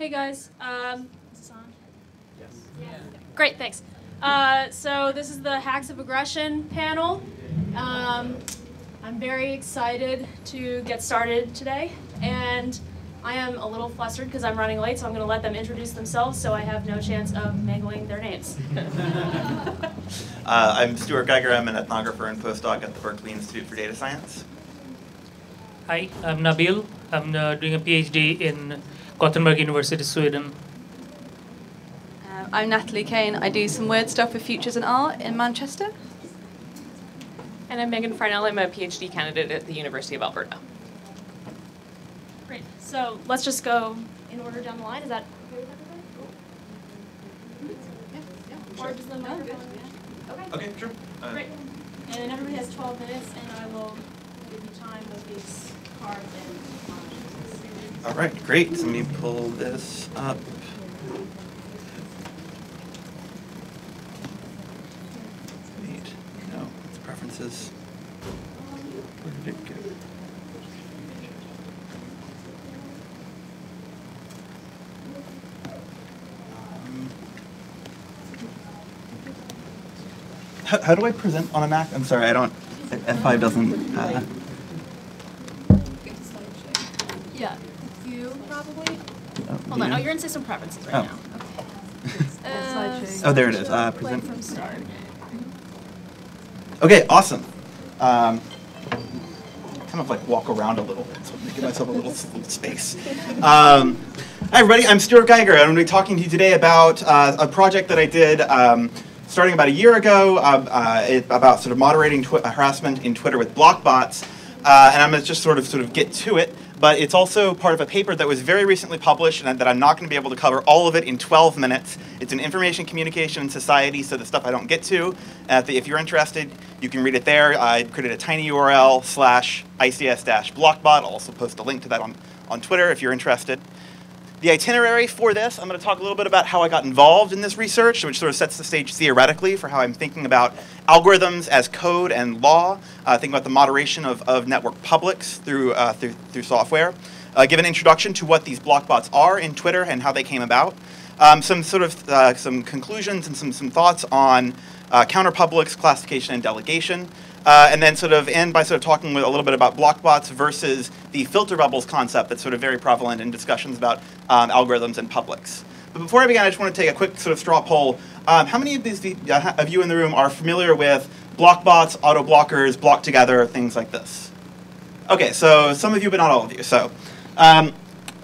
Hey guys, um, is this on? Yes. Great, thanks. Uh, so this is the Hacks of Aggression panel. Um, I'm very excited to get started today, and I am a little flustered because I'm running late, so I'm going to let them introduce themselves so I have no chance of mangling their names. Uh, I'm Stuart Geiger. I'm an ethnographer and postdoc at the Berkeley Institute for Data Science. Hi, I'm Nabil. I'm uh, doing a PhD in Gothenburg University, Sweden. Uh, I'm Natalie Kane. I do some weird stuff with futures and art in Manchester. And I'm Megan Farnel. I'm a PhD candidate at the University of Alberta. Great. So let's just go in order down the line. Is that okay with everybody? Or does the microphone? Okay. Okay, sure. Uh, Great. And everybody has 12 minutes, and I will give you time with these and. all right, great. Let me pull this up. Wait, no, it's preferences. Where did it go? Um, How, how do I present on a Mac? I'm sorry, I don't. F5 doesn't. Uh, Yeah. You probably. oh, Hold on. yeah. Oh, you're in system preferences right Oh. now. Okay. slideshow. Oh, there it is. Uh, present. from start. Okay, awesome. Um, kind of like walk around a little bit, so I'm give myself a little, little space. Um, hi, everybody. I'm Stuart Geiger. I'm going to be talking to you today about uh, a project that I did um, starting about a year ago uh, uh, it, about sort of moderating twi- harassment in Twitter with block bots. Uh, and I'm going to just sort of sort of get to it. But it's also part of a paper that was very recently published, and that I'm not going to be able to cover all of it in 12 minutes. It's in Information Communication Society, so the stuff I don't get to. Uh, if you're interested, you can read it there. I created a tiny URL slash ICS-blockbot. I'll also post a link to that on, on Twitter if you're interested. The itinerary for this, I'm going to talk a little bit about how I got involved in this research, which sort of sets the stage theoretically for how I'm thinking about algorithms as code and law, uh, think about the moderation of, of network publics through, uh, through, through software, uh, give an introduction to what these block bots are in Twitter and how they came about, um, some sort of uh, some conclusions and some, some thoughts on uh, counterpublics, classification, and delegation. Uh, and then sort of end by sort of talking with a little bit about blockbots versus the filter bubbles concept that's sort of very prevalent in discussions about um, algorithms and publics. But before I begin, I just want to take a quick sort of straw poll. Um, how many of these uh, of you in the room are familiar with blockbots, auto blockers, block together, things like this? Okay, so some of you, but not all of you. So, um,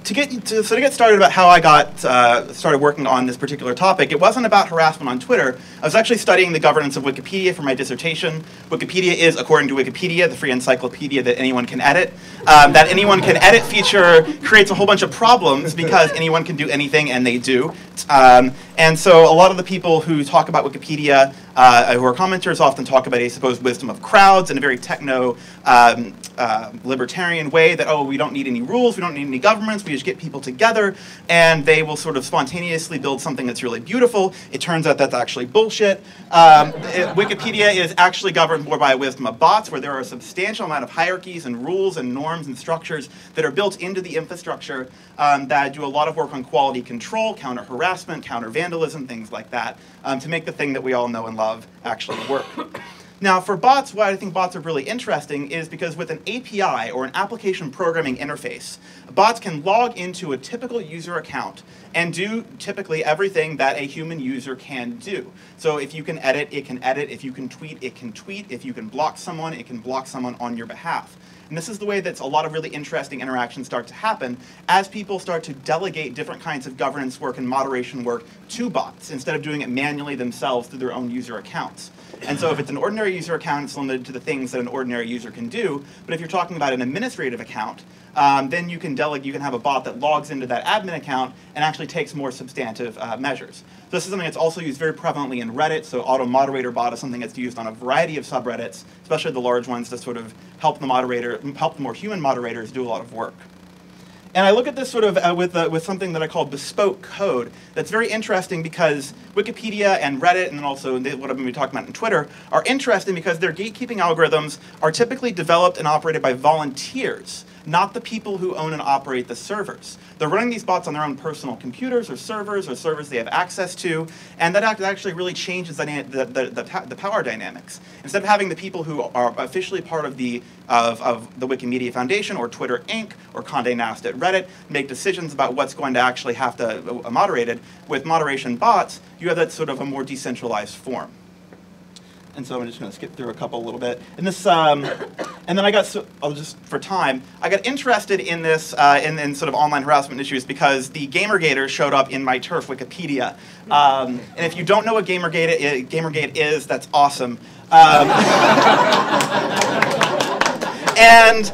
to get to, so to get started about how I got uh, started working on this particular topic, it wasn't about harassment on Twitter. I was actually studying the governance of Wikipedia for my dissertation. Wikipedia is, according to Wikipedia, the free encyclopedia that anyone can edit. Um, that anyone can edit feature creates a whole bunch of problems because anyone can do anything, and they do. Um, and so a lot of the people who talk about Wikipedia, uh, who are commenters, often talk about a supposed wisdom of crowds in a very techno um, uh, libertarian way that, oh, we don't need any rules, we don't need any governments, we just get people together and they will sort of spontaneously build something that's really beautiful. It turns out that's actually bullshit. Um, it- Wikipedia is actually governed more by a wisdom of bots where there are a substantial amount of hierarchies and rules and norms and structures that are built into the infrastructure um, that do a lot of work on quality control, counter harassment, counter vandalism, things like that, um, to make the thing that we all know and love actually work. Now, for bots, why I think bots are really interesting is because with an API or an application programming interface, bots can log into a typical user account and do typically everything that a human user can do. So if you can edit, it can edit. If you can tweet, it can tweet. If you can block someone, it can block someone on your behalf. And this is the way that a lot of really interesting interactions start to happen as people start to delegate different kinds of governance work and moderation work to bots instead of doing it manually themselves through their own user accounts. And so if it's an ordinary user account, it's limited to the things that an ordinary user can do. But if you're talking about an administrative account, um, then you can delegate, you can have a bot that logs into that admin account and actually takes more substantive uh, measures. So this is something that's also used very prevalently in Reddit. So auto moderator bot is something that's used on a variety of subreddits, especially the large ones, to sort of help the moderator, help the more human moderators do a lot of work. And I look at this sort of uh, with, uh, with something that I call bespoke code that's very interesting because Wikipedia and Reddit, and also what I'm going to be talking about in Twitter, are interesting because their gatekeeping algorithms are typically developed and operated by volunteers not the people who own and operate the servers. They're running these bots on their own personal computers or servers or servers they have access to, and that actually really changes the, the, the, the, power dynamics. Instead of having the people who are officially part of the, of, of the Wikimedia Foundation or Twitter Inc. or Condé Nast at Reddit make decisions about what's going to actually have to uh, moderate it, with moderation bots, you have that sort of a more decentralized form and so I'm just going to skip through a couple a little bit. And this, um, and then I got, so, I'll just for time, I got interested in this, uh, in, in, sort of online harassment issues because the Gamergator showed up in my turf Wikipedia. Um, and if you don't know what Gamergate, is, Gamergate is, that's awesome. Um, and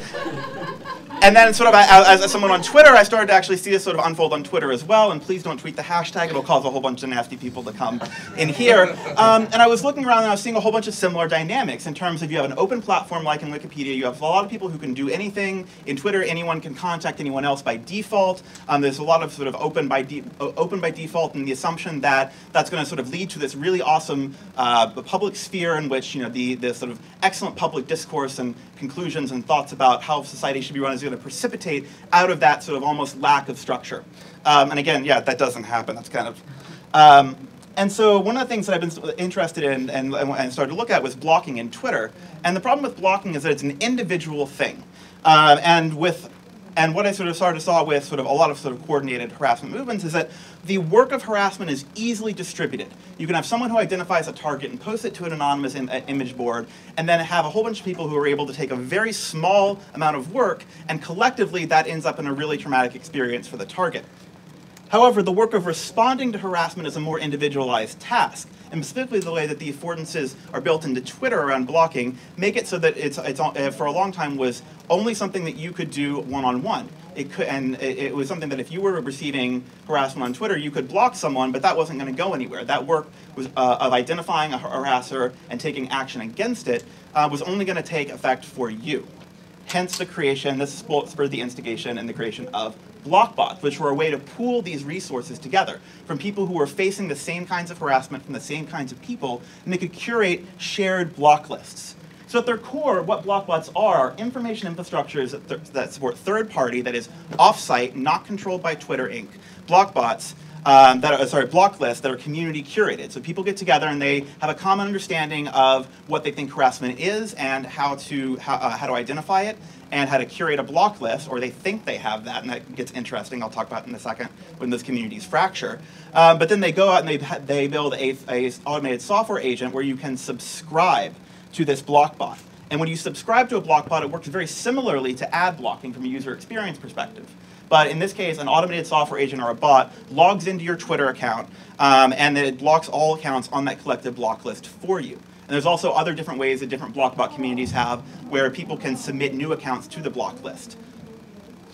and then sort of as, as, someone on Twitter, I started to actually see this sort of unfold on Twitter as well. And please don't tweet the hashtag; it'll cause a whole bunch of nasty people to come in here. Um, and I was looking around and I was seeing a whole bunch of similar dynamics in terms of you have an open platform like in Wikipedia. You have a lot of people who can do anything. In Twitter, anyone can contact anyone else by default. Um, there's a lot of sort of open by open by default, and the assumption that that's going to sort of lead to this really awesome uh, public sphere in which you know the the sort of excellent public discourse and conclusions and thoughts about how society should be run is going to precipitate out of that sort of almost lack of structure. Um, and again, yeah, that doesn't happen. That's kind of. Um, and so one of the things that I've been interested in and, and started to look at was blocking in Twitter. And the problem with blocking is that it's an individual thing. Uh, and with and what I sort of started to saw with sort of a lot of sort of coordinated harassment movements is that the work of harassment is easily distributed. You can have someone who identifies a target and post it to an anonymous uh, image board, and then have a whole bunch of people who are able to take a very small amount of work, and collectively that ends up in a really traumatic experience for the target. However, the work of responding to harassment is a more individualized task and specifically the way that the affordances are built into Twitter around blocking, make it so that it's, it's uh, for a long time was only something that you could do one-on-one. It could, and it, it, was something that if you were receiving harassment on Twitter, you could block someone, but that wasn't going to go anywhere. That work was, uh, of identifying a harasser and taking action against it uh, was only going to take effect for you. Hence the creation, this spurred the instigation and the creation of blockbots, which were a way to pool these resources together from people who were facing the same kinds of harassment from the same kinds of people, and they could curate shared block lists. So at their core, what blockbots are, are information infrastructures that, th that support third party, that is offsite, not controlled by Twitter Inc. Blockbots um, that are, sorry, block lists that are community curated. So people get together and they have a common understanding of what they think harassment is and how to, how, uh, how to identify it and how to curate a block list, or they think they have that, and that gets interesting. I'll talk about in a second when those communities fracture. Um, but then they go out and they, they build a, a automated software agent where you can subscribe to this block bot. And when you subscribe to a block bot, it works very similarly to ad blocking from a user experience perspective. But in this case, an automated software agent or a bot logs into your Twitter account, um, and it blocks all accounts on that collective block list for you. And there's also other different ways that different blockbot communities have where people can submit new accounts to the block list.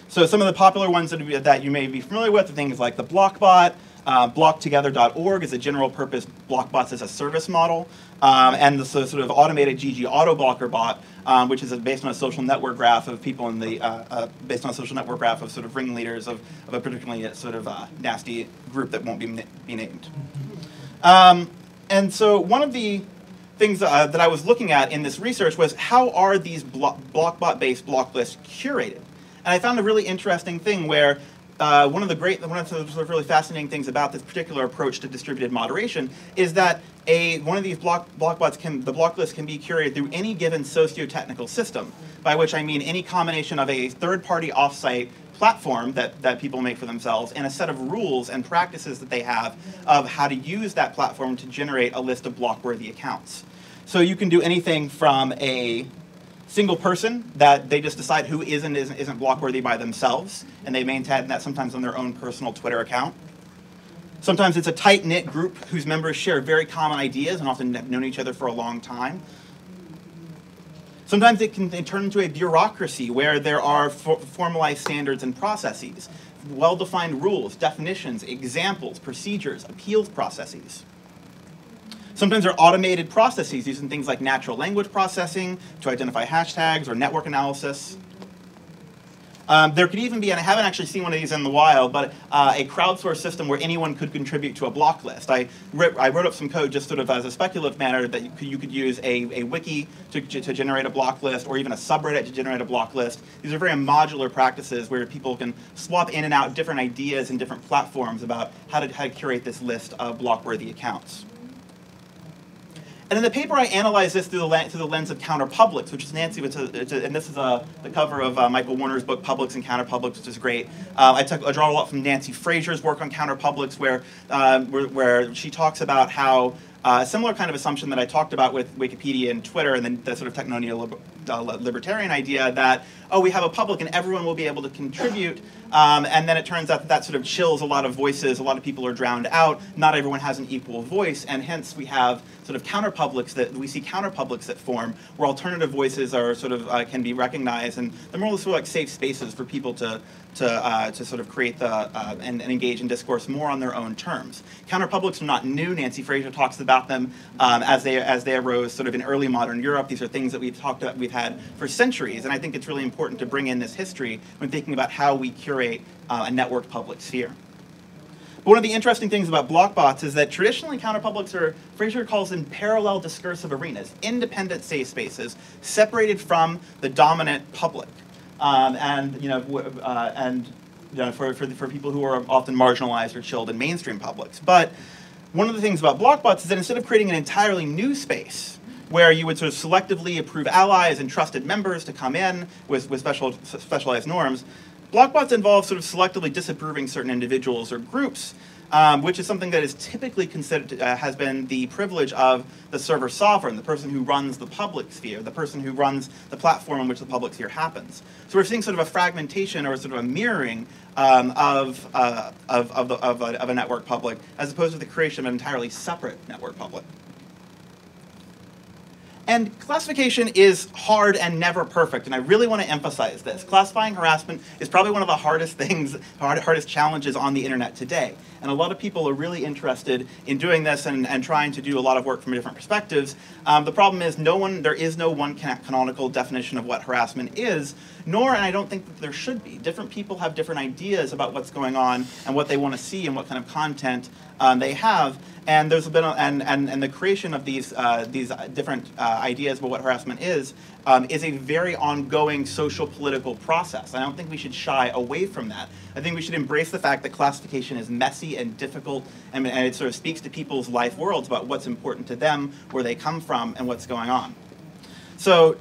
So some of the popular ones that, that you may be familiar with are things like the Blockbot, uh, blocktogether.org is a general purpose blockbots as a service model, um, and the so, sort of automated GG auto blocker bot, um, which is based on a social network graph of people in the, uh, uh, based on a social network graph of sort of ringleaders of, of a particularly uh, sort of uh, nasty group that won't be, be named. Um, and so one of the things uh, that I was looking at in this research was how are these blo blockbot-based block lists curated? And I found a really interesting thing where uh, one of the great, one of the sort of really fascinating things about this particular approach to distributed moderation is that a one of these block blockbots can the block list can be curated through any given socio-technical system, by which I mean any combination of a third-party offsite platform that, that people make for themselves and a set of rules and practices that they have of how to use that platform to generate a list of block-worthy accounts. So you can do anything from a single person that they just decide who is and isn't, isn't block-worthy by themselves, and they maintain that sometimes on their own personal Twitter account. Sometimes it's a tight-knit group whose members share very common ideas and often have known each other for a long time. Sometimes it can turn into a bureaucracy where there are for formalized standards and processes, well-defined rules, definitions, examples, procedures, appeals processes. Sometimes they're automated processes using things like natural language processing to identify hashtags or network analysis. Um, there could even be, and I haven't actually seen one of these in the wild, but uh, a crowdsourced system where anyone could contribute to a block list. I, I wrote up some code just sort of as a speculative matter that you could, you could use a, a wiki to, to generate a block list or even a subreddit to generate a block list. These are very modular practices where people can swap in and out different ideas and different platforms about how to, how to curate this list of block-worthy accounts. And in the paper, I analyze this through the, lens, through the lens of counterpublics, which is Nancy, it's a, it's a, and this is a, the cover of uh, Michael Warner's book, Publics and Counterpublics, which is great. Uh, I, took, I draw a lot from Nancy Fraser's work on counterpublics, where, uh, where, where she talks about how uh, similar kind of assumption that I talked about with Wikipedia and Twitter, and then the sort of techno uh, libertarian idea that, oh, we have a public and everyone will be able to contribute. Um, and then it turns out that that sort of chills a lot of voices. A lot of people are drowned out. Not everyone has an equal voice. And hence we have sort of counterpublics that we see counterpublics that form where alternative voices are sort of uh, can be recognized. And they're more or less like safe spaces for people to, to, uh, to sort of create the uh, and, and, engage in discourse more on their own terms. Counterpublics are not new. Nancy Fraser talks about them um, as they as they arose sort of in early modern Europe. These are things that we've talked about, we've had for centuries, and I think it's really important to bring in this history when thinking about how we curate uh, a networked public sphere. But one of the interesting things about blockbots is that traditionally counterpublics are, Fraser calls them parallel discursive arenas, independent safe spaces, separated from the dominant public. Um, and, you know, uh, and you know, for, for, for people who are often marginalized or chilled in mainstream publics. But one of the things about blockbots is that instead of creating an entirely new space, where you would sort of selectively approve allies and trusted members to come in with, with special, specialized norms, blockbots involve sort of selectively disapproving certain individuals or groups um, which is something that is typically considered, uh, has been the privilege of the server sovereign, the person who runs the public sphere, the person who runs the platform on which the public sphere happens. So we're seeing sort of a fragmentation or sort of a mirroring um, of, uh, of, of, the, of, a, of a network public as opposed to the creation of an entirely separate network public. And classification is hard and never perfect, and I really want to emphasize this. Classifying harassment is probably one of the hardest things, hard, hardest challenges on the internet today. And a lot of people are really interested in doing this and, and trying to do a lot of work from different perspectives. Um, the problem is no one, there is no one canonical definition of what harassment is, nor, and I don't think that there should be. Different people have different ideas about what's going on and what they want to see and what kind of content um, they have. And there's been a, and, and and the creation of these uh, these different uh, ideas about what harassment is um, is a very ongoing social political process. I don't think we should shy away from that. I think we should embrace the fact that classification is messy and difficult, and, and it sort of speaks to people's life worlds about what's important to them, where they come from, and what's going on. So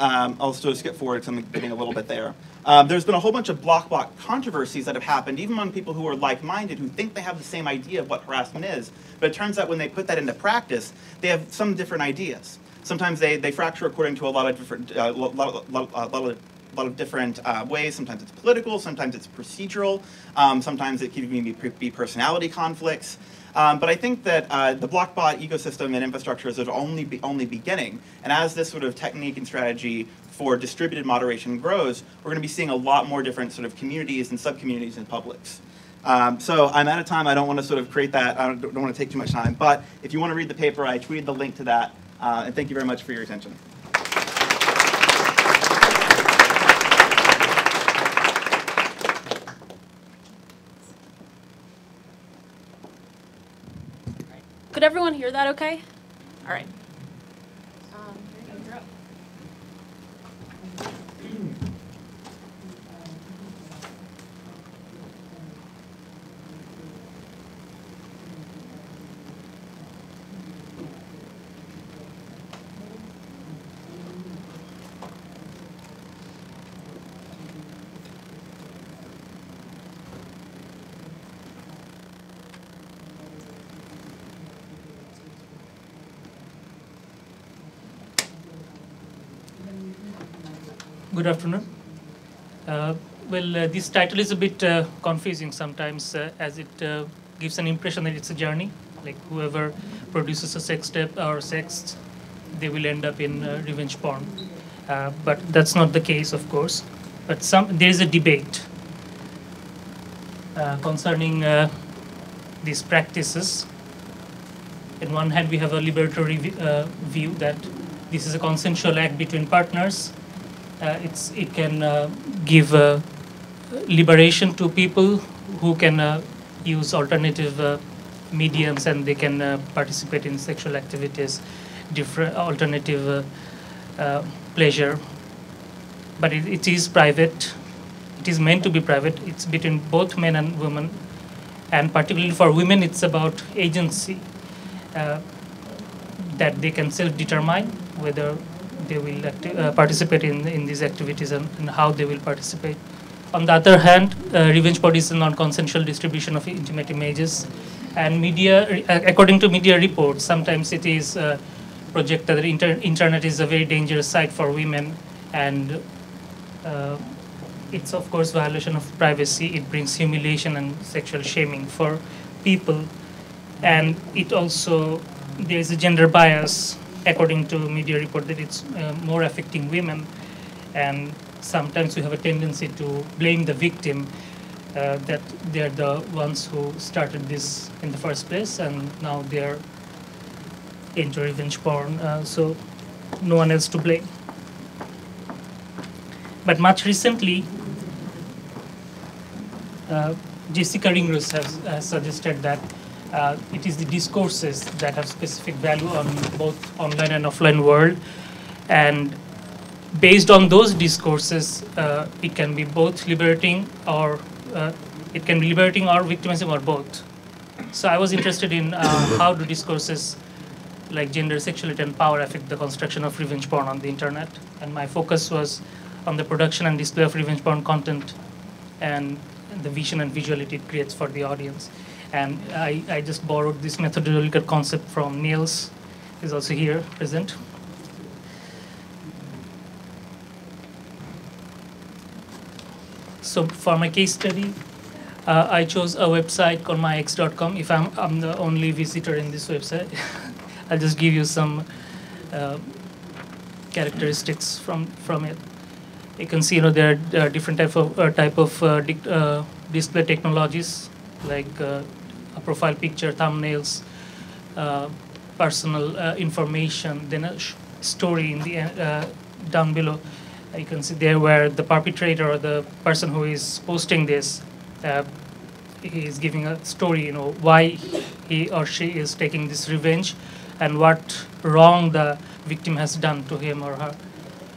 um, I'll still skip forward because I'm getting a little bit there. Um, there's been a whole bunch of block block controversies that have happened, even among people who are like-minded, who think they have the same idea of what harassment is. But it turns out when they put that into practice, they have some different ideas. Sometimes they, they fracture according to a lot of different, uh, lot, lot, lot, lot of lot of different uh, ways. Sometimes it's political, sometimes it's procedural, um, sometimes it can be, be personality conflicts. Um, but I think that uh, the Blockbot ecosystem and infrastructure is only be, only beginning. And as this sort of technique and strategy for distributed moderation grows, we're going to be seeing a lot more different sort of communities and subcommunities and publics. Um, so I'm out of time. I don't want to sort of create that. I don't, don't, want to take too much time. But if you want to read the paper, I tweeted the link to that. Uh, and thank you very much for your attention. Could everyone hear that okay? All right. Good afternoon. Uh, well, uh, this title is a bit uh, confusing sometimes uh, as it uh, gives an impression that it's a journey. Like whoever produces a sex tape or sex, they will end up in uh, revenge porn. but that's not the case, of course. But some there is a debate concerning these practices. In one hand, we have a liberatory view that this is a consensual act between partners it's it can uh, give uh, liberation to people who can uh, use alternative uh, mediums and they can uh, participate in sexual activities, different alternative uh, uh, pleasure. But it, it is private. It is meant to be private. It's between both men and women, and particularly for women, it's about agency uh, that they can self-determine whether they will uh, participate in, in these activities and, and how they will participate. On the other hand, uh, revenge porn is a non-consensual distribution of intimate images, and media, uh, according to media reports, sometimes it is uh, projected that inter- internet is a very dangerous site for women, and uh, it's of course violation of privacy. It brings humiliation and sexual shaming for people, and it also there is a gender bias according to media report that it's uh, more affecting women. And sometimes we have a tendency to blame the victim uh, that they're the ones who started this in the first place and now they're into revenge porn uh, so no one else to blame. But much recently uh, Jessica Ringrose has, has suggested that uh, it is the discourses that have specific value on both online and offline world. And based on those discourses uh, it can be both liberating or uh, it can be liberating or victimizing or both. So i was interested in uh, how do discourses like gender sexuality and power affect the construction of revenge porn on the internet? And my focus was on the production and display of revenge porn content and the vision and visuality it creates for the audience and I, I just borrowed this methodological concept from Niels, who's also here present. So for my case study, uh, I chose a website called myex.com. If I'm, I'm the only visitor in this website, I'll just give you some uh, characteristics from, from it. You can see, you know, there are uh, different type of uh, type of uh, uh, display technologies like a profile picture, thumbnails, uh, personal uh, information, then a story in the uh, down below. You can see there where the perpetrator or the person who is posting this, uh, he is giving a story. You know why he or she is taking this revenge, and what wrong the victim has done to him or her.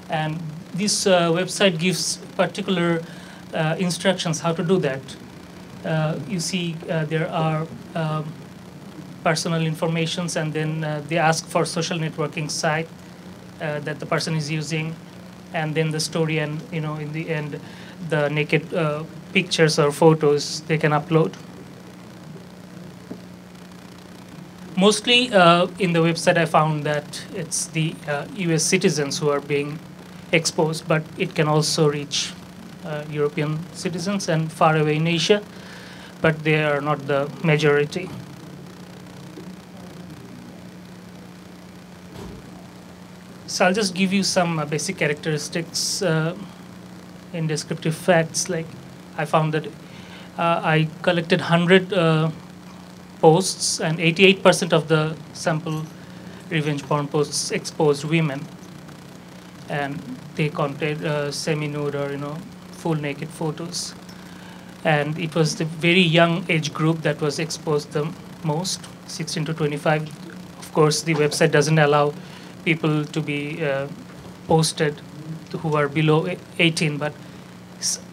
And this uh, website gives particular uh, instructions how to do that you see uh, there are um, personal informations and then uh, they ask for social networking site uh, that the person is using. And then the story and you know in the end the naked uh, pictures or photos they can upload. Mostly uh, in the website i found that it's the uh, us citizens who are being exposed but it can also reach uh, european citizens and far away in asia but they are not the majority. So I'll just give you some uh, basic characteristics uh, in descriptive facts. Like I found that uh, I collected 100 uh, posts, and 88% of the sample revenge porn posts exposed women, and they contained uh, semi-nude or you know full naked photos and it was the very young age group that was exposed the most 16 to 25 of course the website doesn't allow people to be uh, posted who are below 18 but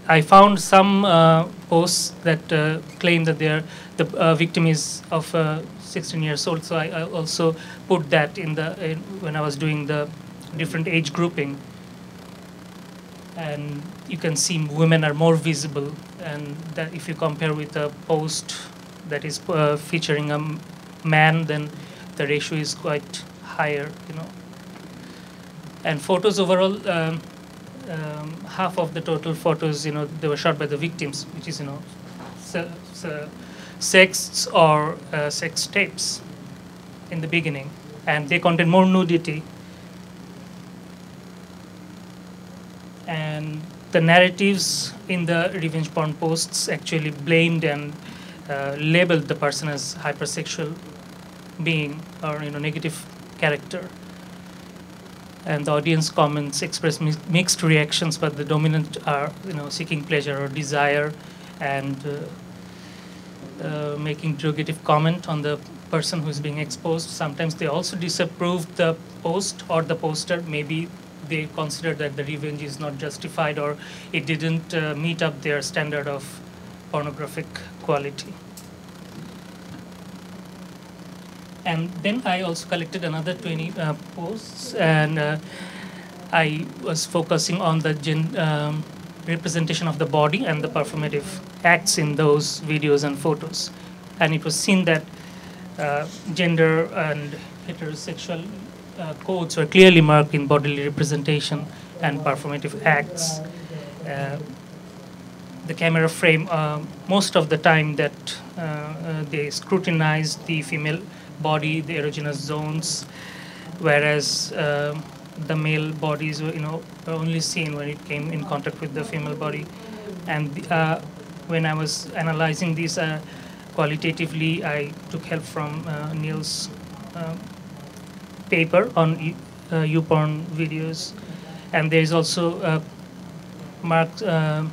i found some uh, posts that uh, claim that they're the uh, victim is of uh, 16 years old. So I, I also put that in the in, when i was doing the different age grouping. And you can see women are more visible and if you compare with a post that is uh, featuring a man then the ratio is quite higher you know. And photos overall um, um, half of the total photos you know they were shot by the victims which is you know se- se- sex or uh, sex tapes in the beginning. And they contain more nudity and the narratives in the revenge porn posts actually blamed and uh, labeled the person as hypersexual being or you know negative character and the audience comments express mi- mixed reactions, but the dominant are you know seeking pleasure or desire, and uh, uh, making derogative comment on the person who is being exposed. Sometimes they also disapprove the post or the poster. Maybe they consider that the revenge is not justified or it didn't uh, meet up their standard of pornographic quality. And then I also collected another 20 uh, posts, and uh, I was focusing on the gen- um, representation of the body and the performative acts in those videos and photos. And it was seen that uh, gender and heterosexual uh, codes were clearly marked in bodily representation and performative acts. Uh, the camera frame, uh, most of the time that uh, uh, they scrutinized the female body, the erogenous zones, whereas um the male bodies were, you know, were only seen when it came in contact with the female body. And uh, when I was analyzing this uh, qualitatively, I took help from uh, Niels' uh, paper on uh, YouPorn videos, and there is also a marked uh,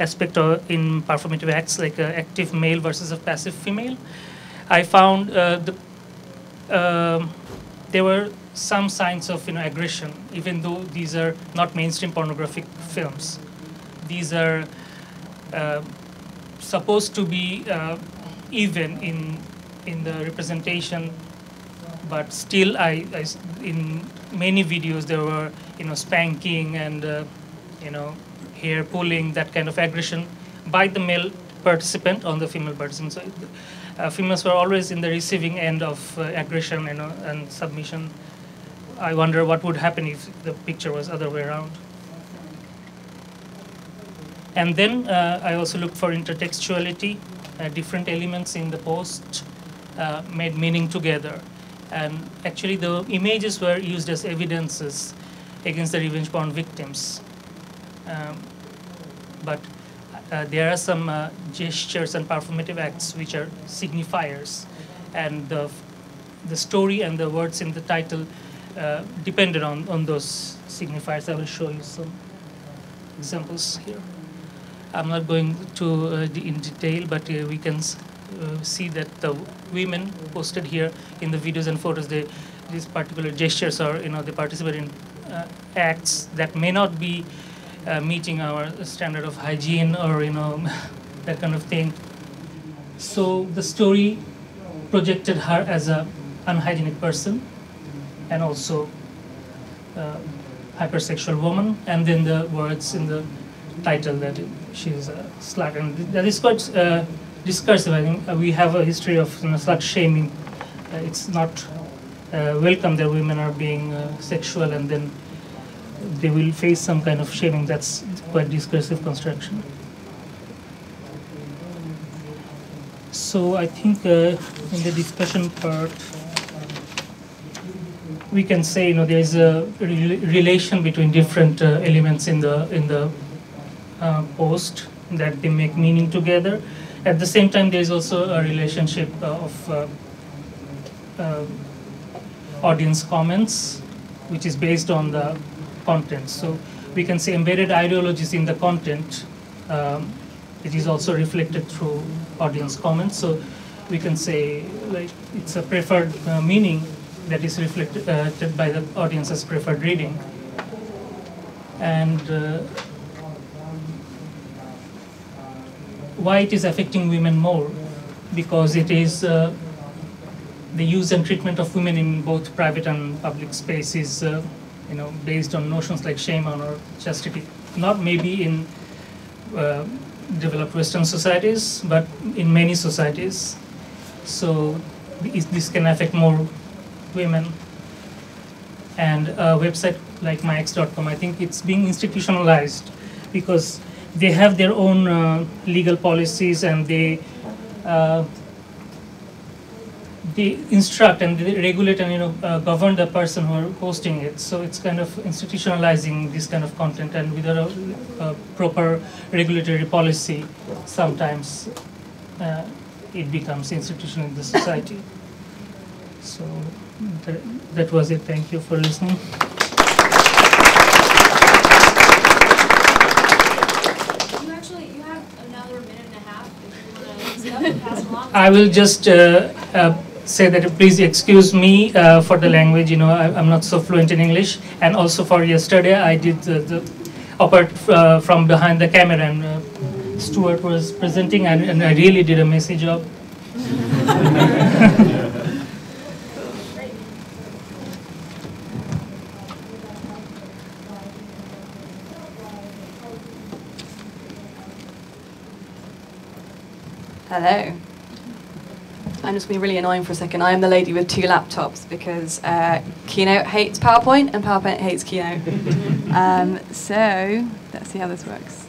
aspect of, in performative acts like uh, active male versus a passive female. I found uh, the um, there were some signs of you know aggression, even though these are not mainstream pornographic films. These are uh, supposed to be uh, even in in the representation, but still, I, I in many videos there were you know spanking and uh, you know hair pulling that kind of aggression by the male participant on the female participant. So, uh, females were always in the receiving end of uh, aggression you know, and submission. I wonder what would happen if the picture was other way around. And then uh, I also looked for intertextuality, uh, different elements in the post uh, made meaning together. And actually, the images were used as evidences against the revenge porn victims. Um, but uh, there are some uh, gestures and performative acts which are signifiers, and the, the story and the words in the title uh, depended on, on those signifiers. I will show you some examples here. I'm not going to uh, in detail, but uh, we can uh, see that the women posted here in the videos and photos, they, these particular gestures or you know they participate in uh, acts that may not be uh, meeting our standard of hygiene or you know that kind of thing. So the story projected her as a unhygienic person and also uh, hypersexual woman, and then the words in the title that she's a slut, and that is quite uh, discursive. I think uh, we have a history of you know, slut shaming. Uh, it's not uh, welcome that women are being sexual, and then they will face some kind of shaming. That's quite discursive construction. So I think uh, in the discussion part, we can say you know there is a rel- relation between different uh, elements in the in the uh, post that they make meaning together. At the same time, there is also a relationship uh, of uh, uh, audience comments, which is based on the content. So we can say embedded ideologies in the content. Um, it is also reflected through audience comments. So we can say like it's a preferred uh, meaning that is reflected uh, by the audience as preferred reading. And uh, why it is affecting women more? Because it is uh, the use and treatment of women in both private and public space is, uh, you know, based on notions like shame, honor, chastity. Not maybe in uh, developed Western societies, but in many societies. So is- this can affect more women. And a website like myex.com, I think it's being institutionalized because they have their own uh, legal policies and they uh, they instruct and they regulate and you know uh, govern the person who are hosting it. So it's kind of institutionalizing this kind of content, and without a, a proper regulatory policy, sometimes uh, it becomes institutional in the society. So that, that was it. Thank you for listening. You actually, you have another minute and a half if you want to use it up and pass along. I will just uh, uh, say that please excuse me uh, for the language. You know, I, I'm not so fluent in English, and also for yesterday I did the, the operate uh, from behind the camera, and uh, Stuart was presenting, and, and I really did a messy job. Hello. I'm just going to be really annoying for a second. I am the lady with two laptops because uh, Keynote hates PowerPoint and PowerPoint hates Keynote. um, so let's see how this works.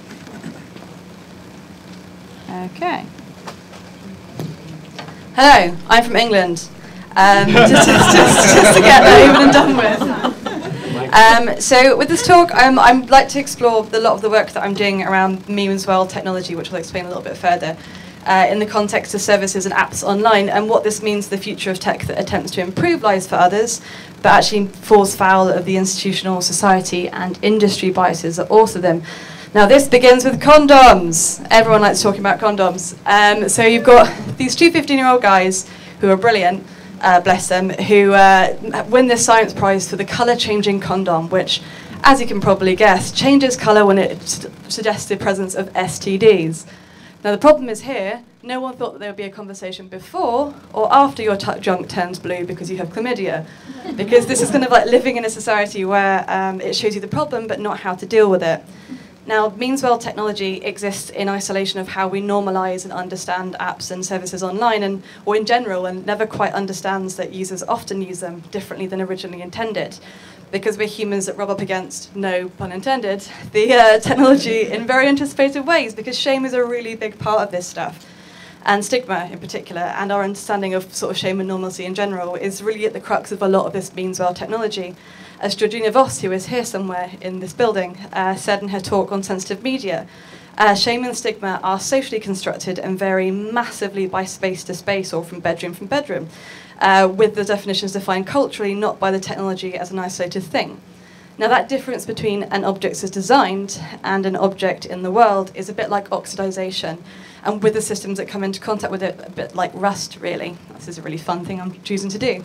Okay. Hello, I'm from England. Um, just, just, just, just to get that over and done with. Um, so with this talk, um, I'd like to explore a lot of the work that I'm doing around means well technology, which I'll explain a little bit further uh, in the context of services and apps online, and what this means the future of tech that attempts to improve lives for others, but actually falls foul of the institutional, society, and industry biases that author them. Now, this begins with condoms. Everyone likes talking about condoms. Um, so you've got these two 15-year-old guys who are brilliant, uh, bless them, who uh, win this science prize for the colour-changing condom, which, as you can probably guess, changes colour when it suggests the presence of STDs. Now, the problem is here, no one thought that there would be a conversation before or after your junk turns blue because you have chlamydia. because this is kind of like living in a society where um, it shows you the problem but not how to deal with it. Now, means Meanswell technology exists in isolation of how we normalize and understand apps and services online and or in general and never quite understands that users often use them differently than originally intended. Because we're humans that rub up against, no pun intended, the uh, technology in very anticipated ways because shame is a really big part of this stuff. And stigma in particular, and our understanding of sort of shame and normalcy in general, is really at the crux of a lot of this means well technology as Georgina Voss, who is here somewhere in this building, uh, said in her talk on sensitive media, uh, shame and stigma are socially constructed and vary massively by space to space or from bedroom from bedroom, uh, with the definitions defined culturally, not by the technology as an isolated thing. Now, that difference between an object as designed and an object in the world is a bit like oxidization, and with the systems that come into contact with it, a bit like rust, really. This is a really fun thing I'm choosing to do.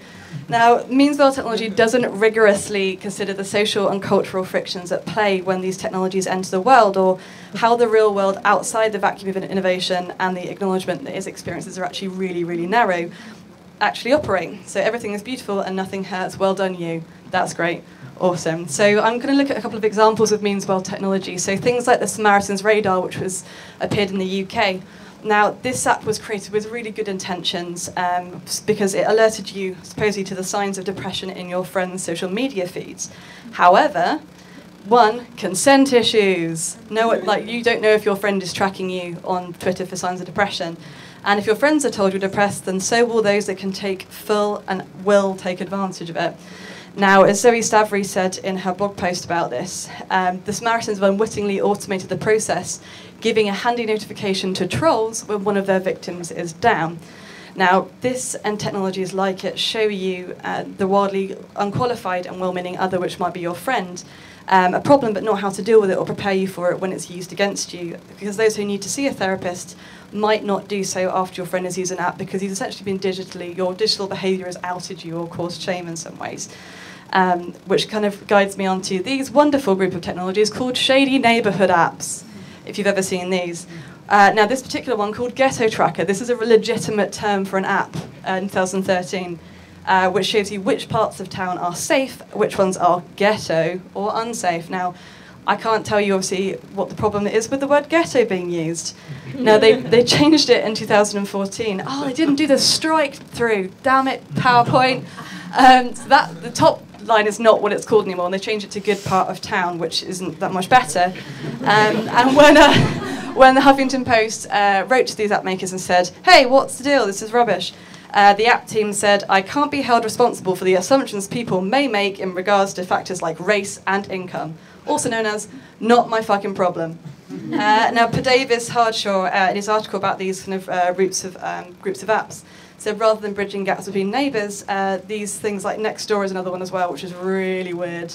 Now, Meanswell technology doesn't rigorously consider the social and cultural frictions at play when these technologies enter the world, or how the real world outside the vacuum of innovation and the acknowledgement that its experiences are actually really, really narrow actually operate. So everything is beautiful and nothing hurts. Well done, you. That's great. Awesome. So I'm going to look at a couple of examples of Meanswell technology. So things like the Samaritan's Radar, which was appeared in the UK. Now, this app was created with really good intentions um, because it alerted you supposedly to the signs of depression in your friends' social media feeds. However, one, consent issues. No, like you don't know if your friend is tracking you on Twitter for signs of depression. And if your friends are told you're depressed, then so will those that can take full and will take advantage of it. Now, as Zoe Stavri said in her blog post about this, um, the Samaritans have unwittingly automated the process, giving a handy notification to trolls when one of their victims is down. Now, this and technologies like it show you uh, the wildly unqualified and well meaning other, which might be your friend, um, a problem but not how to deal with it or prepare you for it when it's used against you. Because those who need to see a therapist might not do so after your friend has used an app because he's essentially been digitally, your digital behaviour has outed you or caused shame in some ways. Um, which kind of guides me onto these wonderful group of technologies called shady neighbourhood apps, if you've ever seen these. Uh, now, this particular one called Ghetto Tracker, this is a legitimate term for an app uh, in 2013, uh, which shows you which parts of town are safe, which ones are ghetto or unsafe. Now, I can't tell you obviously what the problem is with the word ghetto being used. Now they, they changed it in 2014. Oh, they didn't do the strike through. Damn it, PowerPoint. Um, so that the top line is not what it's called anymore, and they changed it to good part of town, which isn't that much better. Um, and when uh, when the Huffington Post uh, wrote to these app makers and said, "Hey, what's the deal? This is rubbish." Uh, the app team said, I can't be held responsible for the assumptions people may make in regards to factors like race and income, also known as not my fucking problem. Uh, now, Pendarvis Harshaw, uh, in his article about these kind of uh, roots of um, groups of apps, So rather than bridging gaps between neighbours, uh, these things like Nextdoor is another one as well, which is really weird,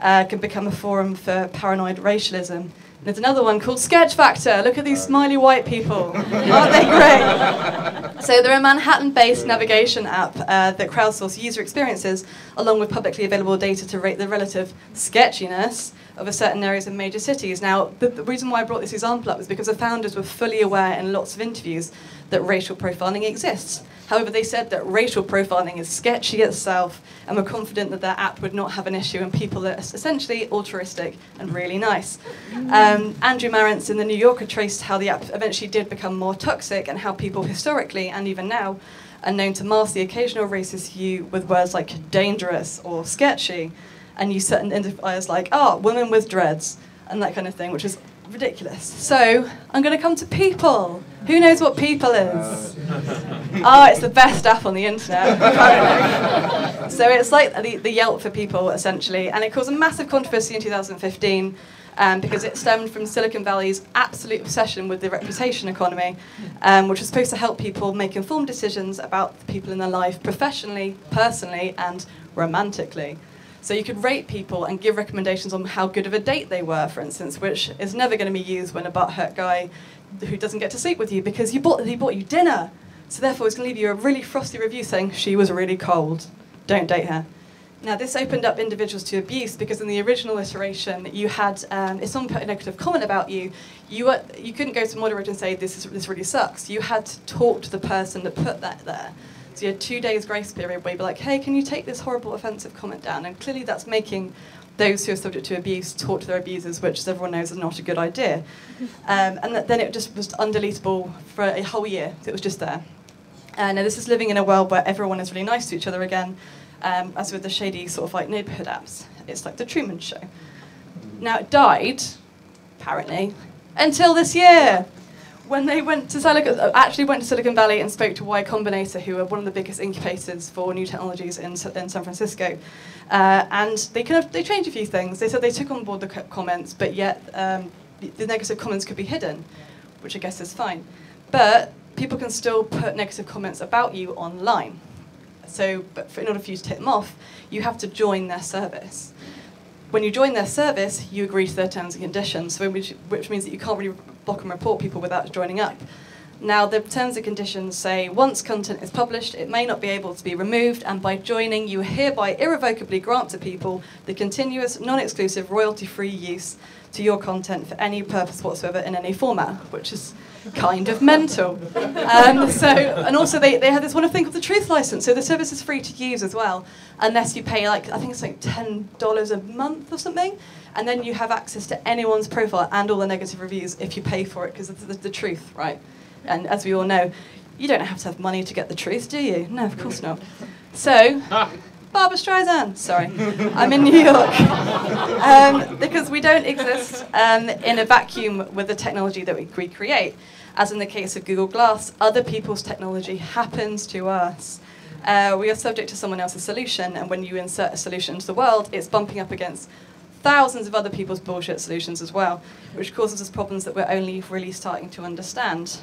uh, can become a forum for paranoid racialism. There's another one called Sketch Factor. Look at these smiley white people. Aren't they great? So they're a Manhattan-based navigation app uh, that crowdsource user experiences along with publicly available data to rate the relative sketchiness of certain areas in major cities. Now, the, the reason why I brought this example up was because the founders were fully aware in lots of interviews that racial profiling exists. However, they said that racial profiling is sketchy itself and were confident that their app would not have an issue and people that are essentially altruistic and really nice. Um, Andrew Marantz in The New Yorker traced how the app eventually did become more toxic and how people historically and even now are known to mask the occasional racist view with words like dangerous or sketchy and you set use certain identifiers like, oh, women with dreads and that kind of thing, which is ridiculous. So I'm going to come to Peeple. Who knows what Peeple is? oh, it's the best app on the internet, apparently. so it's like the, the Yelp for people, essentially, and it caused a massive controversy in 2015. Um, because it stemmed from Silicon Valley's absolute obsession with the reputation economy, um, which was supposed to help people make informed decisions about the people in their life professionally, personally, and romantically. So you could rate people and give recommendations on how good of a date they were, for instance, which is never going to be used when a butthurt guy who doesn't get to sleep with you because you bought, he bought you dinner. So therefore, it's going to leave you a really frosty review saying she was really cold. Don't date her. Now, this opened up individuals to abuse because in the original iteration, you had, um, if someone put a negative comment about you, you, were, you couldn't go to moderator and say, this, is, this really sucks. You had to talk to the person that put that there. So you had two days grace period where you'd be like, hey, can you take this horrible offensive comment down? And clearly that's making those who are subject to abuse talk to their abusers, which as everyone knows is not a good idea. Um, and th- then it just was undeletable for a whole year. It was just there. And uh, this is living in a world where everyone is really nice to each other again, um, as with the shady sort of like neighborhood apps. It's like the Truman Show. Now it died, apparently, until this year when they went to Silicon, uh, actually went to Silicon Valley and spoke to Y Combinator, who are one of the biggest incubators for new technologies in, in San Francisco, uh, and they kind of they changed a few things. They said they took on board the comments, but yet um, the negative comments could be hidden, which I guess is fine. But people can still put negative comments about you online. So, but for, in order for you to take them off, you have to join their service when you join their service, you agree to their terms and conditions, so which, which means that you can't really block and report people without joining up. Now, the terms and conditions say once content is published, it may not be able to be removed, and by joining, you hereby irrevocably grant to Peeple the continuous, non exclusive, royalty free use to your content for any purpose whatsoever in any format, which is kind of mental. Um, so, and also they, they have this wonderful thing called the truth license. So the service is free to use as well, unless you pay like I think it's like ten dollars a month or something, and then you have access to anyone's profile and all the negative reviews if you pay for it because it's the, the truth, right? And as we all know, you don't have to have money to get the truth, do you? No, of course not. So. Barbra Streisand. Sorry, I'm in New York. Um, because we don't exist um, in a vacuum with the technology that we, we create. As in the case of Google Glass, other people's technology happens to us. Uh, we are subject to someone else's solution, and when you insert a solution into the world, it's bumping up against thousands of other people's bullshit solutions as well, which causes us problems that we're only really starting to understand.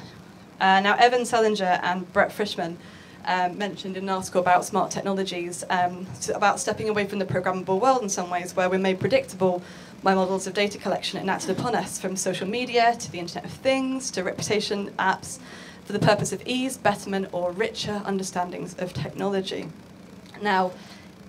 Uh, now, Evan Selinger and Brett Frischmann um, mentioned in an article about smart technologies, um, about stepping away from the programmable world in some ways, where we're made predictable by models of data collection enacted upon us, from social media to the Internet of Things to reputation apps, for the purpose of ease, betterment, or richer understandings of technology. Now,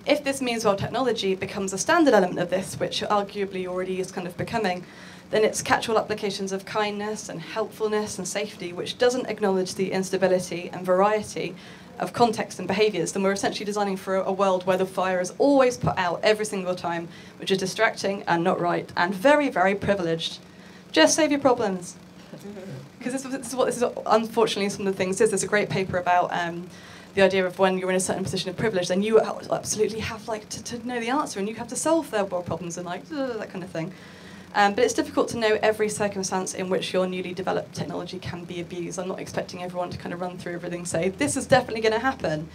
if this means well technology becomes a standard element of this, which arguably already is kind of becoming, then it's catch-all applications of kindness and helpfulness and safety, which doesn't acknowledge the instability and variety of context and behaviours, then we're essentially designing for a, world where the fire is always put out every single time, which is distracting and not right and very, very privileged. Just save your problems. Because this, this, is what this is, unfortunately, some of the things is. There's a great paper about um, the idea of when you're in a certain position of privilege, then you absolutely have like to, to know the answer and you have to solve their world problems and like that kind of thing. Um, but it's difficult to know every circumstance in which your newly developed technology can be abused. I'm not expecting everyone to kind of run through everything say, this is definitely going to happen.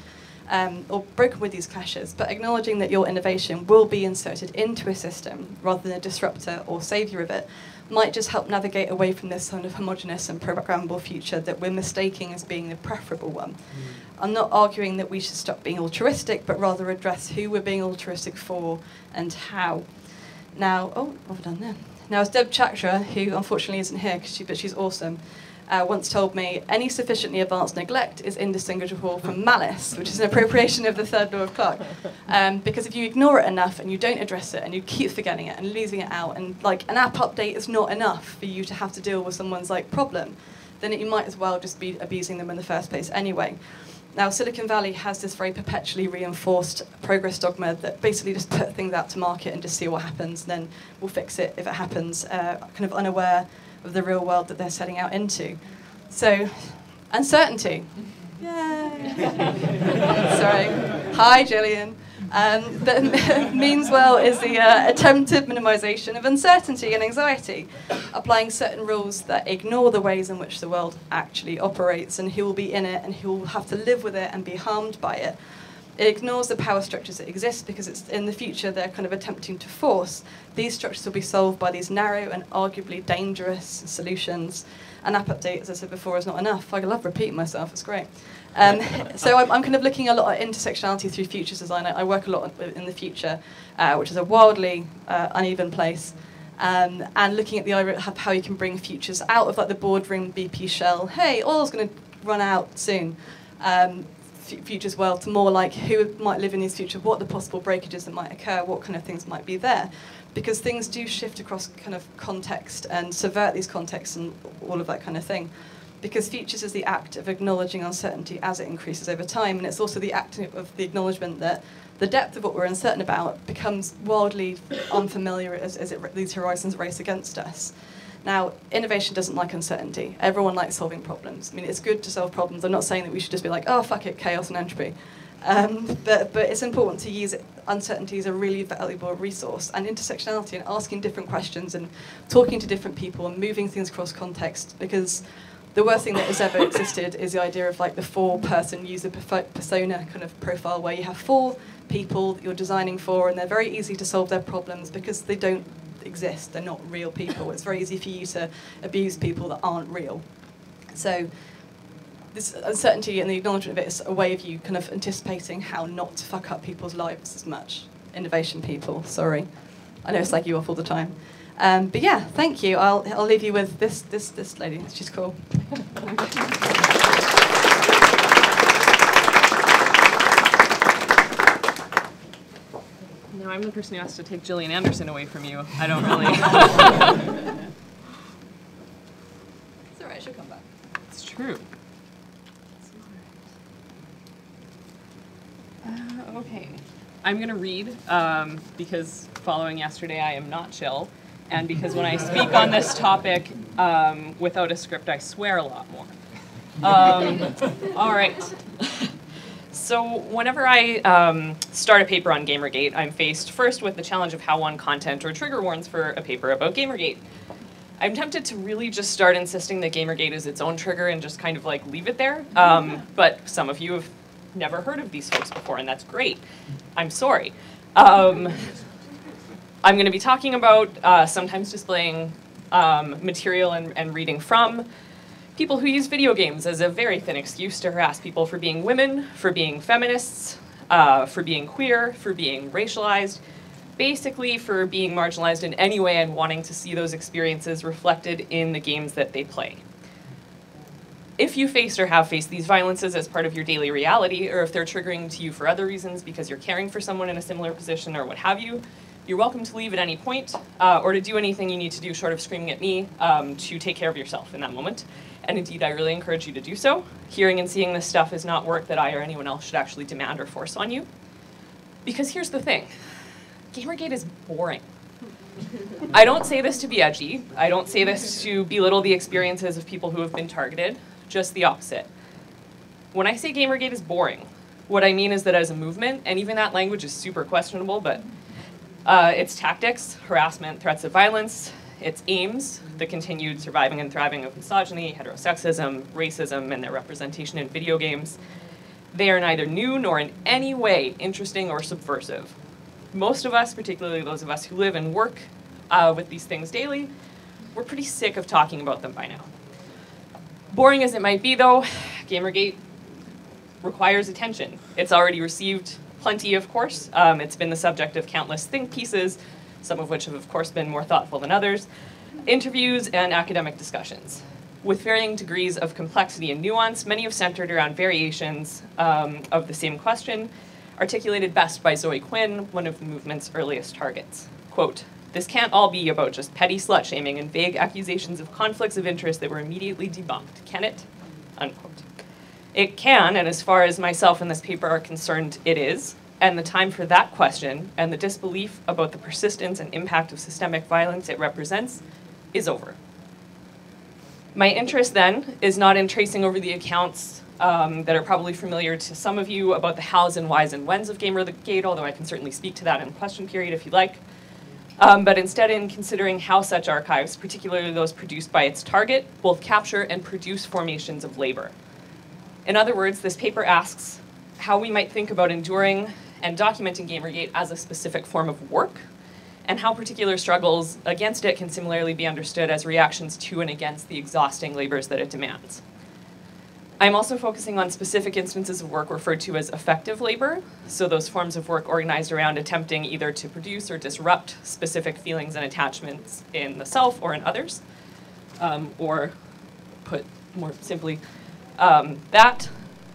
um, or broken with these clashes, but acknowledging that your innovation will be inserted into a system rather than a disruptor or saviour of it might just help navigate away from this kind of homogenous and programmable future that we're mistaking as being the preferable one. Mm. I'm not arguing that we should stop being altruistic, but rather address who we're being altruistic for and how. Now, oh, I done there? Now, as Deb Chachra, who unfortunately isn't here, she, but she's awesome, uh, once told me any sufficiently advanced neglect is indistinguishable from malice, which is an appropriation of the third law of Clarke. Um, because if you ignore it enough and you don't address it and you keep forgetting it and losing it out, and like an app update is not enough for you to have to deal with someone's like problem, then it, you might as well just be abusing them in the first place anyway. Now, Silicon Valley has this very perpetually reinforced progress dogma that basically just put things out to market and just see what happens, and then we'll fix it if it happens, uh, kind of unaware of the real world that they're setting out into. So, uncertainty. Sorry. Hi, Gillian. Um, but means well is the uh, attempted minimization of uncertainty and anxiety, applying certain rules that ignore the ways in which the world actually operates and who will be in it and who will have to live with it and be harmed by it. It ignores the power structures that exist because it's in the future they're kind of attempting to force. These structures will be solved by these narrow and arguably dangerous solutions. An app update, as I said before, is not enough. I love repeating myself, it's great. Um, so I'm, I'm, kind of looking a lot at intersectionality through futures design. I, I work a lot in the future, uh, which is a wildly uh, uneven place. Um, and looking at the of how you can bring futures out of like the boardroom BP shell. Hey, oil's going to run out soon. Um, futures world to more like who might live in these future, what the possible breakages that might occur, what kind of things might be there. Because things do shift across kind of context and subvert these contexts and all of that kind of thing. Because futures is the act of acknowledging uncertainty as it increases over time, and it's also the act of the acknowledgement that the depth of what we're uncertain about becomes wildly unfamiliar as, as it, these horizons race against us. Now, innovation doesn't like uncertainty. Everyone likes solving problems. I mean, it's good to solve problems. I'm not saying that we should just be like, oh, fuck it, chaos and entropy. Um, but, but it's important to use uncertainty as a really valuable resource and intersectionality and asking different questions and talking to different people and moving things across context because the worst thing that has ever existed is the idea of like the four person user persona kind of profile where you have four people that you're designing for and they're very easy to solve their problems because they don't exist. They're not real people. It's very easy for you to abuse people that aren't real. So this uncertainty and the acknowledgement of it is a way of you kind of anticipating how not to fuck up people's lives as much. Innovation people, sorry. I know it's like you off all the time. Um, but yeah, thank you. I'll, I'll leave you with this, this, this lady. She's cool. I'm the person who has to take Gillian Anderson away from you. I don't really. it's alright, she'll come back. It's true. Uh, okay. I'm going to read um, because following yesterday I am not chill. And because when I speak on this topic um, without a script, I swear a lot more. Um, all right. So whenever I um, start a paper on Gamergate, I'm faced first with the challenge of how one content or trigger warns for a paper about Gamergate. I'm tempted to really just start insisting that Gamergate is its own trigger and just kind of like leave it there. Um, but some of you have never heard of these folks before, and that's great. I'm sorry. Um, I'm going to be talking about uh, sometimes displaying um, material and, and reading from, people who use video games as a very thin excuse to harass people for being women, for being feminists, uh, for being queer, for being racialized, basically for being marginalized in any way and wanting to see those experiences reflected in the games that they play. If you faced or have faced these violences as part of your daily reality, or if they're triggering to you for other reasons because you're caring for someone in a similar position or what have you, you're welcome to leave at any point, uh, or to do anything you need to do short of screaming at me um, to take care of yourself in that moment and indeed I really encourage you to do so. Hearing and seeing this stuff is not work that I or anyone else should actually demand or force on you. Because here's the thing, Gamergate is boring. I don't say this to be edgy. I don't say this to belittle the experiences of people who have been targeted, just the opposite. When I say Gamergate is boring, what I mean is that as a movement, and even that language is super questionable, but uh, its tactics, harassment, threats of violence, its aims, the continued surviving and thriving of misogyny, heterosexism, racism, and their representation in video games, They are neither new nor in any way interesting or subversive. Most of us, particularly those of us who live and work uh, with these things daily, we're pretty sick of talking about them by now. Boring as it might be, though, Gamergate requires attention. It's already received plenty, of course. Um, it's been the subject of countless think pieces, some of which have, of course, been more thoughtful than others, interviews, and academic discussions. With varying degrees of complexity and nuance, many have centered around variations um, of the same question, articulated best by Zoe Quinn, one of the movement's earliest targets. Quote, this can't all be about just petty slut shaming and vague accusations of conflicts of interest that were immediately debunked, can it? Unquote. It can, and as far as myself and this paper are concerned, it is. And the time for that question and the disbelief about the persistence and impact of systemic violence it represents is over. My interest then is not in tracing over the accounts um, that are probably familiar to some of you about the hows and whys and whens of Gamergate, although I can certainly speak to that in question period if you'd like. Um, but instead in considering how such archives, particularly those produced by its target, both capture and produce formations of labor. In other words, this paper asks how we might think about enduring and documenting Gamergate as a specific form of work, and how particular struggles against it can similarly be understood as reactions to and against the exhausting labors that it demands. I'm also focusing on specific instances of work referred to as affective labor, so those forms of work organized around attempting either to produce or disrupt specific feelings and attachments in the self or in others, um, or put more simply, um, that.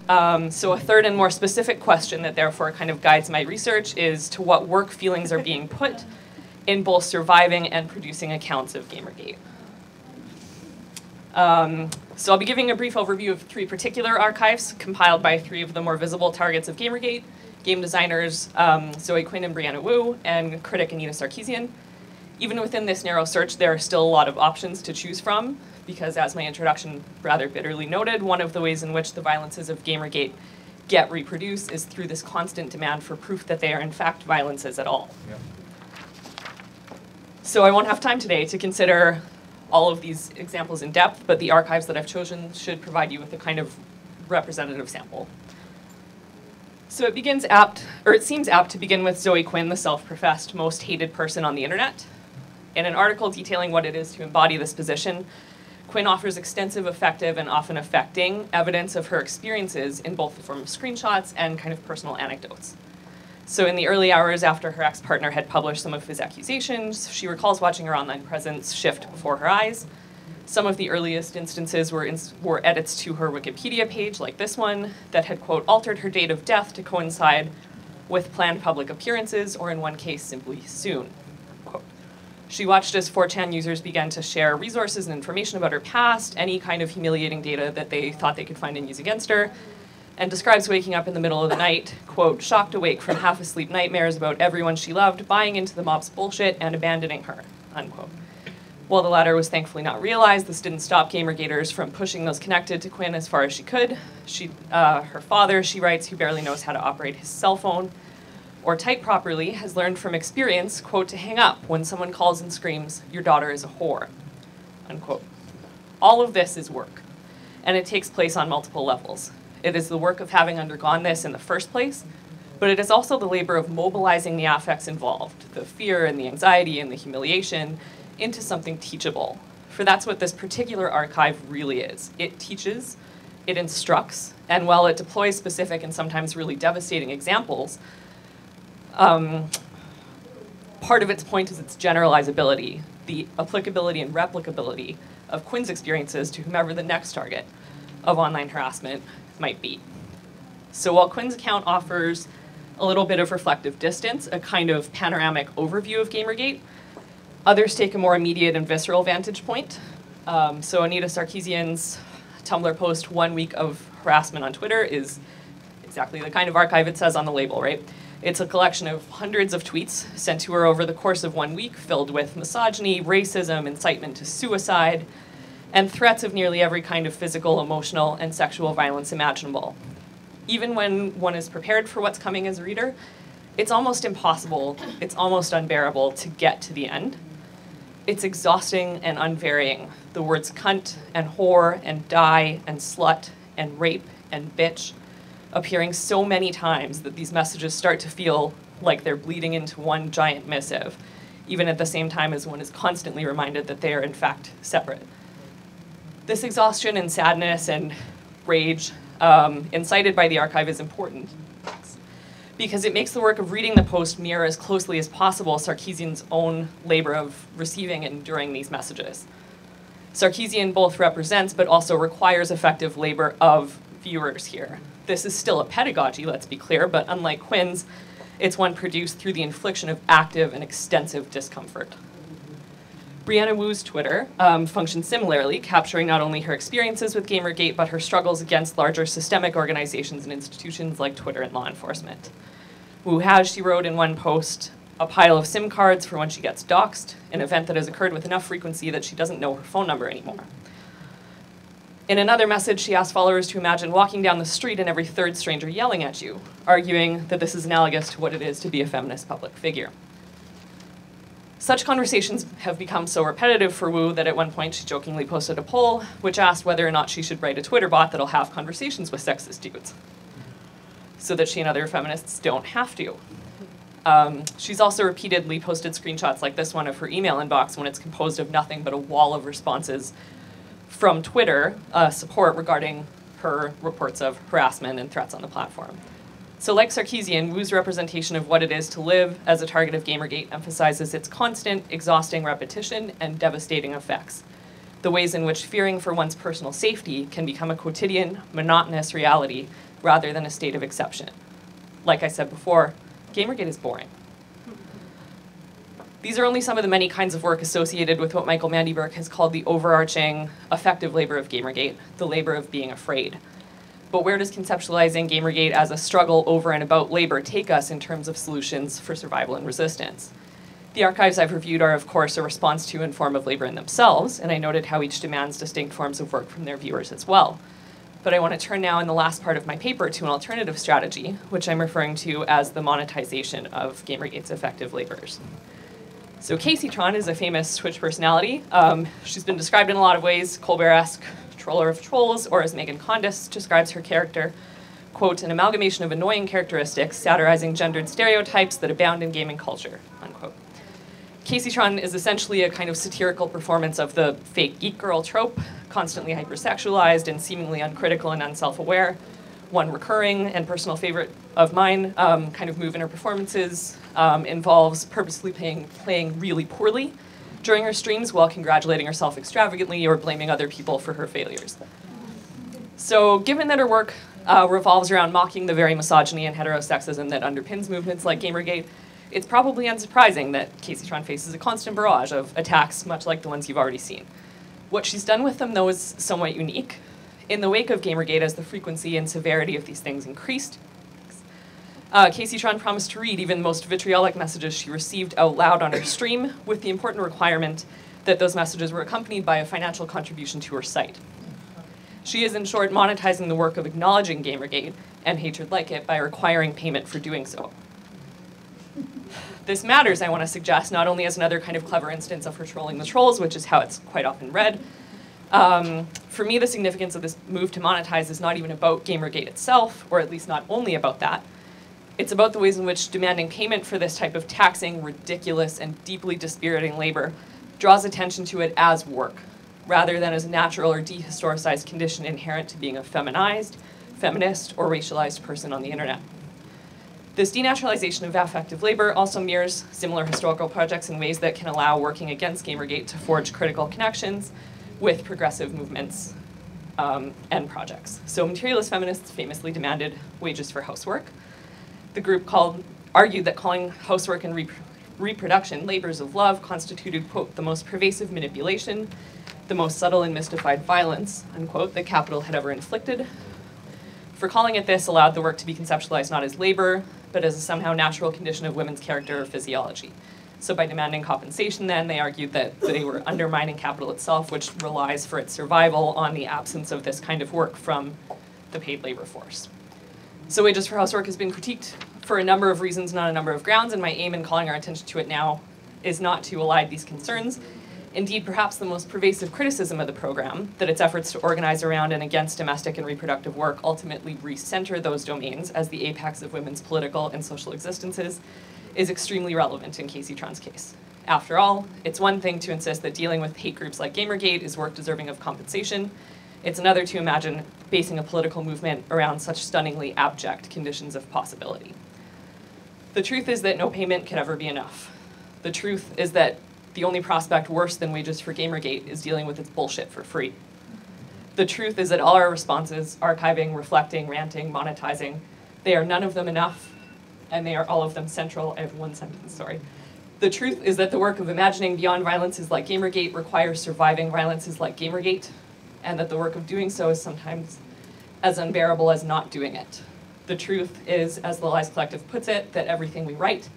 Um, so a third and more specific question that therefore kind of guides my research is to what work feelings are being put in both surviving and producing accounts of Gamergate. Um, so I'll be giving a brief overview of three particular archives compiled by three of the more visible targets of Gamergate, game designers um, Zoe Quinn and Brianna Wu, and critic Anita Sarkeesian. Even within this narrow search, there are still a lot of options to choose from, because as my introduction rather bitterly noted, one of the ways in which the violences of Gamergate get reproduced is through this constant demand for proof that they are in fact violences at all. So I won't have time today to consider all of these examples in depth, but the archives that I've chosen should provide you with a kind of representative sample. So it begins apt, or it seems apt to begin with Zoe Quinn, the self-professed most hated person on the internet. In an article detailing what it is to embody this position, Quinn offers extensive, effective, and often affecting evidence of her experiences in both the form of screenshots and kind of personal anecdotes. So in the early hours after her ex-partner had published some of his accusations, she recalls watching her online presence shift before her eyes. Some of the earliest instances were, ins were edits to her Wikipedia page, like this one, that had, quote, altered her date of death to coincide with planned public appearances, or in one case, simply soon. She watched as 4chan users began to share resources and information about her past, any kind of humiliating data that they thought they could find and use against her, and describes waking up in the middle of the night, quote, shocked awake from half asleep nightmares about everyone she loved, buying into the mob's bullshit, and abandoning her, unquote. While the latter was thankfully not realized, this didn't stop Gamergaters from pushing those connected to Quinn as far as she could. She, uh, her father, she writes, who barely knows how to operate his cell phone or type properly, has learned from experience, quote, to hang up when someone calls and screams, your daughter is a whore, unquote. All of this is work, and it takes place on multiple levels. It is the work of having undergone this in the first place, but it is also the labor of mobilizing the affects involved, the fear and the anxiety and the humiliation, into something teachable. For that's what this particular archive really is. It teaches, it instructs, and while it deploys specific and sometimes really devastating examples, um, part of its point is its generalizability, the applicability and replicability of Quinn's experiences to whomever the next target of online harassment might be. So while Quinn's account offers a little bit of reflective distance, a kind of panoramic overview of Gamergate, others take a more immediate and visceral vantage point. Um, so Anita Sarkeesian's Tumblr post, One Week of Harassment on Twitter, is exactly the kind of archive it says on the label, right? It's a collection of hundreds of tweets sent to her over the course of one week, filled with misogyny, racism, incitement to suicide, and threats of nearly every kind of physical, emotional, and sexual violence imaginable. Even when one is prepared for what's coming as a reader, it's almost impossible, it's almost unbearable to get to the end. It's exhausting and unvarying. The words cunt and whore and die and slut and rape and bitch appearing so many times that these messages start to feel like they're bleeding into one giant missive, even at the same time as one is constantly reminded that they are in fact separate. This exhaustion and sadness and rage um, incited by the archive is important because it makes the work of reading the post mirror as closely as possible Sarkeesian's own labor of receiving and enduring these messages. Sarkeesian both represents but also requires affective labor of viewers here. This is still a pedagogy, let's be clear, but unlike Quinn's, it's one produced through the infliction of active and extensive discomfort. Brianna Wu's Twitter um, functions similarly, capturing not only her experiences with Gamergate, but her struggles against larger systemic organizations and institutions like Twitter and law enforcement. Wu has, she wrote in one post, a pile of SIM cards for when she gets doxxed, an event that has occurred with enough frequency that she doesn't know her phone number anymore. In another message, she asked followers to imagine walking down the street and every third stranger yelling at you, arguing that this is analogous to what it is to be a feminist public figure. Such conversations have become so repetitive for Wu that at one point she jokingly posted a poll which asked whether or not she should write a Twitter bot that'll have conversations with sexist dudes so that she and other feminists don't have to. Um, she's also repeatedly posted screenshots like this one of her email inbox when it's composed of nothing but a wall of responses from Twitter uh, support regarding her reports of harassment and threats on the platform. So, like Sarkeesian, Wu's representation of what it is to live as a target of Gamergate emphasizes its constant, exhausting repetition and devastating effects. The ways in which fearing for one's personal safety can become a quotidian, monotonous reality rather than a state of exception. Like I said before, Gamergate is boring. These are only some of the many kinds of work associated with what Michael Mandy Burke has called the overarching affective labor of Gamergate, the labor of being afraid. But where does conceptualizing Gamergate as a struggle over and about labor take us in terms of solutions for survival and resistance? The archives I've reviewed are, of course, a response to and form of labor in themselves, and I noted how each demands distinct forms of work from their viewers as well. But I want to turn now in the last part of my paper to an alternative strategy, which I'm referring to as the monetization of Gamergate's affective labors. So Kaceytron is a famous Twitch personality. Um, she's been described in a lot of ways, Colbert-esque troller of trolls, or as Megan Condis describes her character, quote, an amalgamation of annoying characteristics satirizing gendered stereotypes that abound in gaming culture, unquote. Kaceytron is essentially a kind of satirical performance of the fake geek girl trope, constantly hypersexualized and seemingly uncritical and unself-aware. One recurring and personal favorite of mine um, kind of move in her performances um, involves purposely playing, playing really poorly, during her streams while congratulating herself extravagantly or blaming other people for her failures. So, given that her work uh, revolves around mocking the very misogyny and heterosexism that underpins movements like Gamergate, it's probably unsurprising that Kaceytron faces a constant barrage of attacks, much like the ones you've already seen. What she's done with them, though, is somewhat unique. In the wake of Gamergate, as the frequency and severity of these things increased, uh, Kaceytron promised to read even the most vitriolic messages she received out loud on her stream, with the important requirement that those messages were accompanied by a financial contribution to her site. She is, in short, monetizing the work of acknowledging Gamergate and hatred like it by requiring payment for doing so. This matters, I want to suggest, not only as another kind of clever instance of her trolling the trolls, which is how it's quite often read. Um, for me, the significance of this move to monetize is not even about Gamergate itself, or at least not only about that, it's about the ways in which demanding payment for this type of taxing, ridiculous, and deeply dispiriting labor draws attention to it as work, rather than as a natural or dehistoricized condition inherent to being a feminized, feminist, or racialized person on the internet. This denaturalization of affective labor also mirrors similar historical projects in ways that can allow working against Gamergate to forge critical connections with progressive movements um, and projects. So materialist feminists famously demanded wages for housework, the group called, argued that calling housework and rep- reproduction labors of love constituted, quote, the most pervasive manipulation, the most subtle and mystified violence, unquote, that capital had ever inflicted. For calling it this allowed the work to be conceptualized not as labor, but as a somehow natural condition of women's character or physiology. So by demanding compensation then, they argued that they were undermining capital itself, which relies for its survival on the absence of this kind of work from the paid labor force. So wages for housework has been critiqued for a number of reasons, not a number of grounds, and my aim in calling our attention to it now is not to elide these concerns. Indeed, perhaps the most pervasive criticism of the program, that its efforts to organize around and against domestic and reproductive work ultimately recenter those domains as the apex of women's political and social existences, is extremely relevant in Kaceytron's case. After all, it's one thing to insist that dealing with hate groups like Gamergate is work deserving of compensation. It's another to imagine basing a political movement around such stunningly abject conditions of possibility. The truth is that no payment can ever be enough. The truth is that the only prospect worse than wages for Gamergate is dealing with its bullshit for free. The truth is that all our responses, archiving, reflecting, ranting, monetizing, they are none of them enough, and they are all of them central. I have one sentence, sorry. The truth is that the work of imagining beyond violences like Gamergate requires surviving violences like Gamergate, and that the work of doing so is sometimes as unbearable as not doing it. The truth is, as the Lies Collective puts it, that everything we write,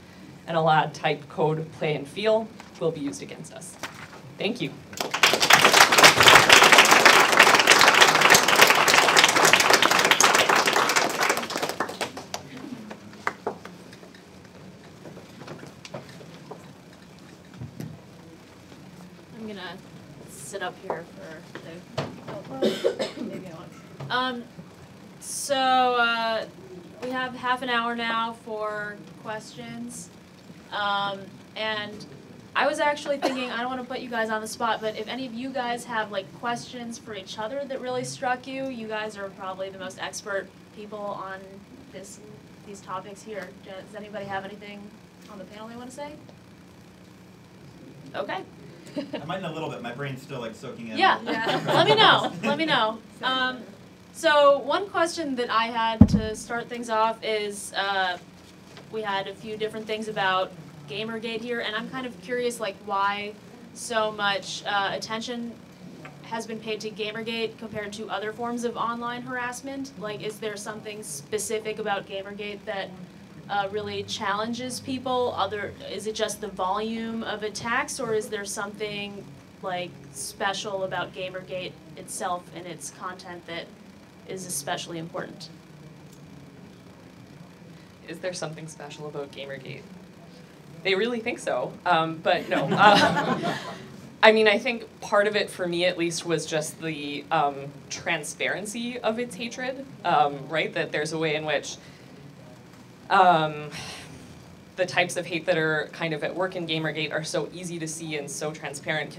and allowed type, code, play, and feel will be used against us. Thank you. I'm gonna sit up here for the. Maybe I. Um, so uh, we have half an hour now for questions, um, and I was actually thinking I don't want to put you guys on the spot, but if any of you guys have like questions for each other that really struck you, you guys are probably the most expert people on this these topics here. Does anybody have anything on the panel they want to say? Okay. I might in a little bit. My brain's still like soaking in. Yeah, let me know. Let me know. Um, so one question that I had to start things off is uh, we had a few different things about GamerGate here, and I'm kind of curious, like why so much uh, attention has been paid to GamerGate compared to other forms of online harassment. Like, is there something specific about GamerGate that uh, really challenges people? Other, is it just the volume of attacks, or is there something like special about GamerGate itself and its content that is especially important? Is there something special about Gamergate? They really think so, um, but no. Um, I mean, I think part of it, for me at least, was just the um, transparency of its hatred, um, right? That there's a way in which um, the types of hate that are kind of at work in Gamergate are so easy to see and so transparent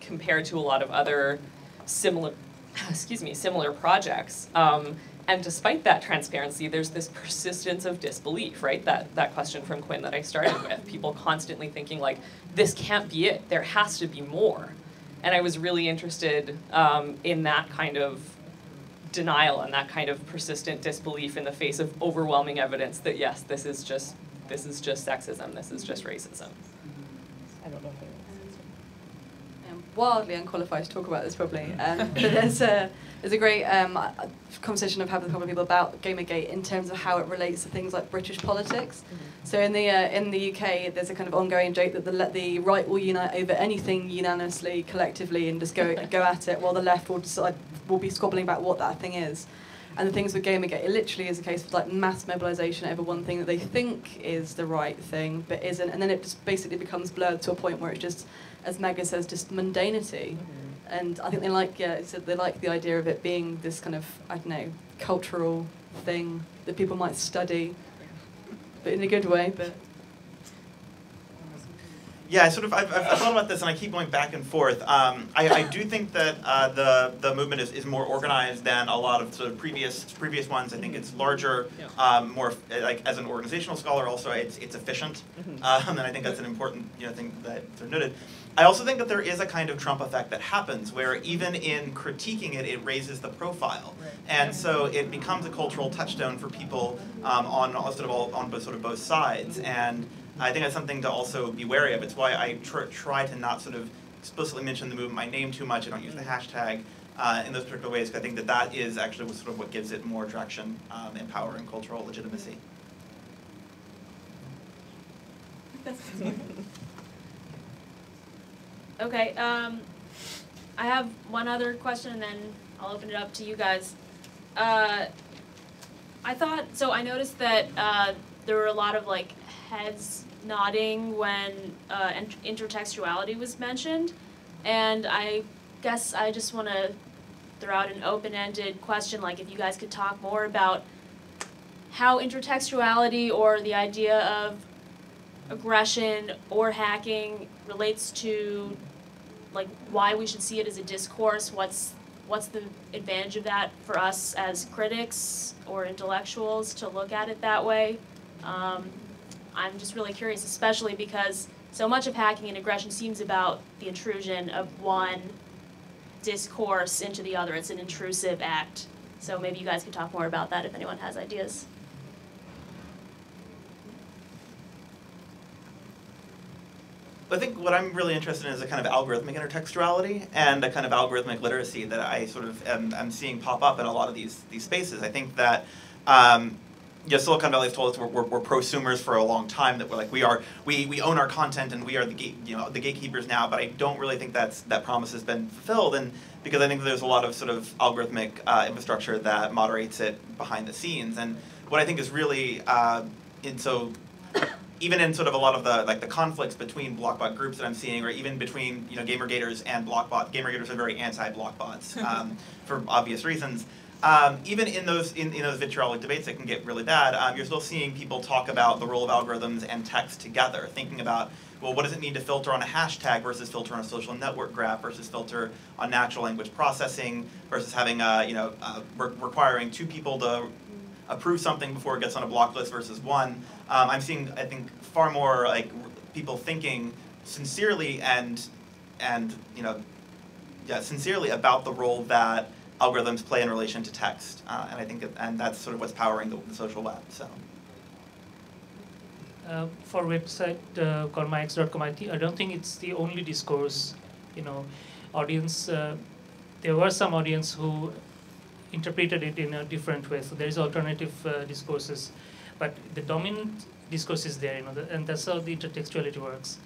compared to a lot of other similar, excuse me, similar projects. Um, and despite that transparency, there's this persistence of disbelief, right? That that question from Quinn that I started with, people constantly thinking like, this can't be it. There has to be more. And I was really interested um, in that kind of denial and that kind of persistent disbelief in the face of overwhelming evidence that yes, this is just this is just sexism, this is just racism. I don't know if I'm wildly unqualified to talk about this probably. Um, but there's a there's a great um, conversation I've had with a couple of people about Gamergate in terms of how it relates to things like British politics. So in the uh, in the UK, there's a kind of ongoing joke that the the right will unite over anything unanimously, collectively, and just go go at it, while the left will decide will be squabbling about what that thing is. And the things with Gamergate, it literally is a case of like mass mobilisation over one thing that they think is the right thing, but isn't, and then it just basically becomes blurred to a point where it's just, as Mega says, just mundanity. And I think they like, yeah, so they like the idea of it being this kind of, I don't know, cultural thing that people might study, but in a good way. But Yeah, I sort of I've, I've thought about this and I keep going back and forth. Um, I, I do think that uh, the the movement is, is more organized than a lot of sort of previous previous ones. I think it's larger, um, more uh, like as an organizational scholar. Also, it's it's efficient, um, and I think that's an important you know thing that sort of noted. I also think that there is a kind of Trump effect that happens where even in critiquing it, it raises the profile, and so it becomes a cultural touchstone for people um, on all- sort of all, on both, sort of both sides and. I think that's something to also be wary of. It's why I tr- try to not sort of explicitly mention the movement by name too much. I don't use the hashtag uh, in those particular ways. I think that that is actually sort of what gives it more traction um, and power and cultural legitimacy. Okay, um, I have one other question and then I'll open it up to you guys. Uh, I thought, so I noticed that, uh, there were a lot of like heads nodding when, uh, intertextuality was mentioned. And I guess I just want to throw out an open-ended question, like if you guys could talk more about how intertextuality or the idea of aggression or hacking relates to like why we should see it as a discourse what's what's the advantage of that for us as critics or intellectuals to look at it that way? Um, i'm just really curious especially because so much of hacking and aggression seems about the intrusion of one discourse into the other. It's an intrusive act. So maybe you guys could talk more about that if anyone has ideas I think what I'm really interested in is a kind of algorithmic intertextuality and a kind of algorithmic literacy that I sort of am, am seeing pop up in a lot of these these spaces. I think that um, yeah, Silicon Valley has told us we're, we're, we're prosumers for a long time. That we're like we are we, we own our content and we are the gate, you know the gatekeepers now. But I don't really think that's that promise has been fulfilled. And because I think there's a lot of sort of algorithmic uh, infrastructure that moderates it behind the scenes. And what I think is really uh, and so even in sort of a lot of the like the conflicts between blockbot groups that I'm seeing, or even between you know gamergaters and blockbot. Gamergaters are very anti-blockbots um, for obvious reasons. Um, even in those in, in those vitriolic debates that can get really bad, um, you're still seeing people talk about the role of algorithms and text together, thinking about well, what does it mean to filter on a hashtag versus filter on a social network graph versus filter on natural language processing versus having a you know uh, re- requiring two people to approve something before it gets on a block list versus one. Um, I'm seeing, I think, far more like people thinking sincerely and and you know, yeah, sincerely about the role that algorithms play in relation to text, uh, and I think, that, and that's sort of what's powering the, the social web. So. Uh, for website uh, called myex.com, I, I don't think it's the only discourse. You know, audience. Uh, there were some audience who interpreted it in a different way. So there is alternative uh, discourses, but the dominant discourse is there, you know, the, and that's how the intertextuality works.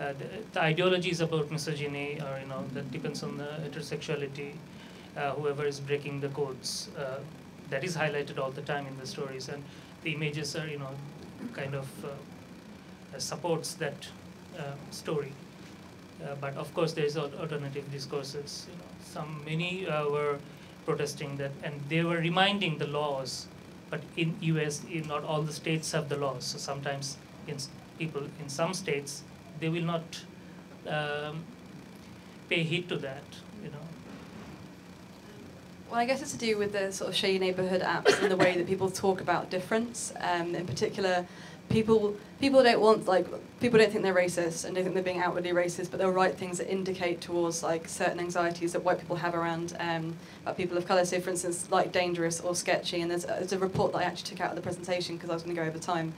Uh, the, the, ideology is about misogyny, or you know, that depends on the heterosexuality. Uh, whoever is breaking the codes, uh, that is highlighted all the time in the stories, and the images are, you know, kind of uh, supports that story. but of course, there is alternative discourses. You know, some many were protesting that, and they were reminding the laws. But in U.S., not all the states have the laws. So sometimes, in people in some states, they will not um, pay heed to that. You know. Well, I guess it's to do with the sort of shady neighborhood apps and the way that people talk about difference. Um, in particular, people people don't want like people don't think they're racist and don't think they're being outwardly racist, but they'll write things that indicate towards like certain anxieties that white people have around um, about people of color. So, for instance, like dangerous or sketchy. And there's, there's a report that I actually took out of the presentation because I was going to go over time.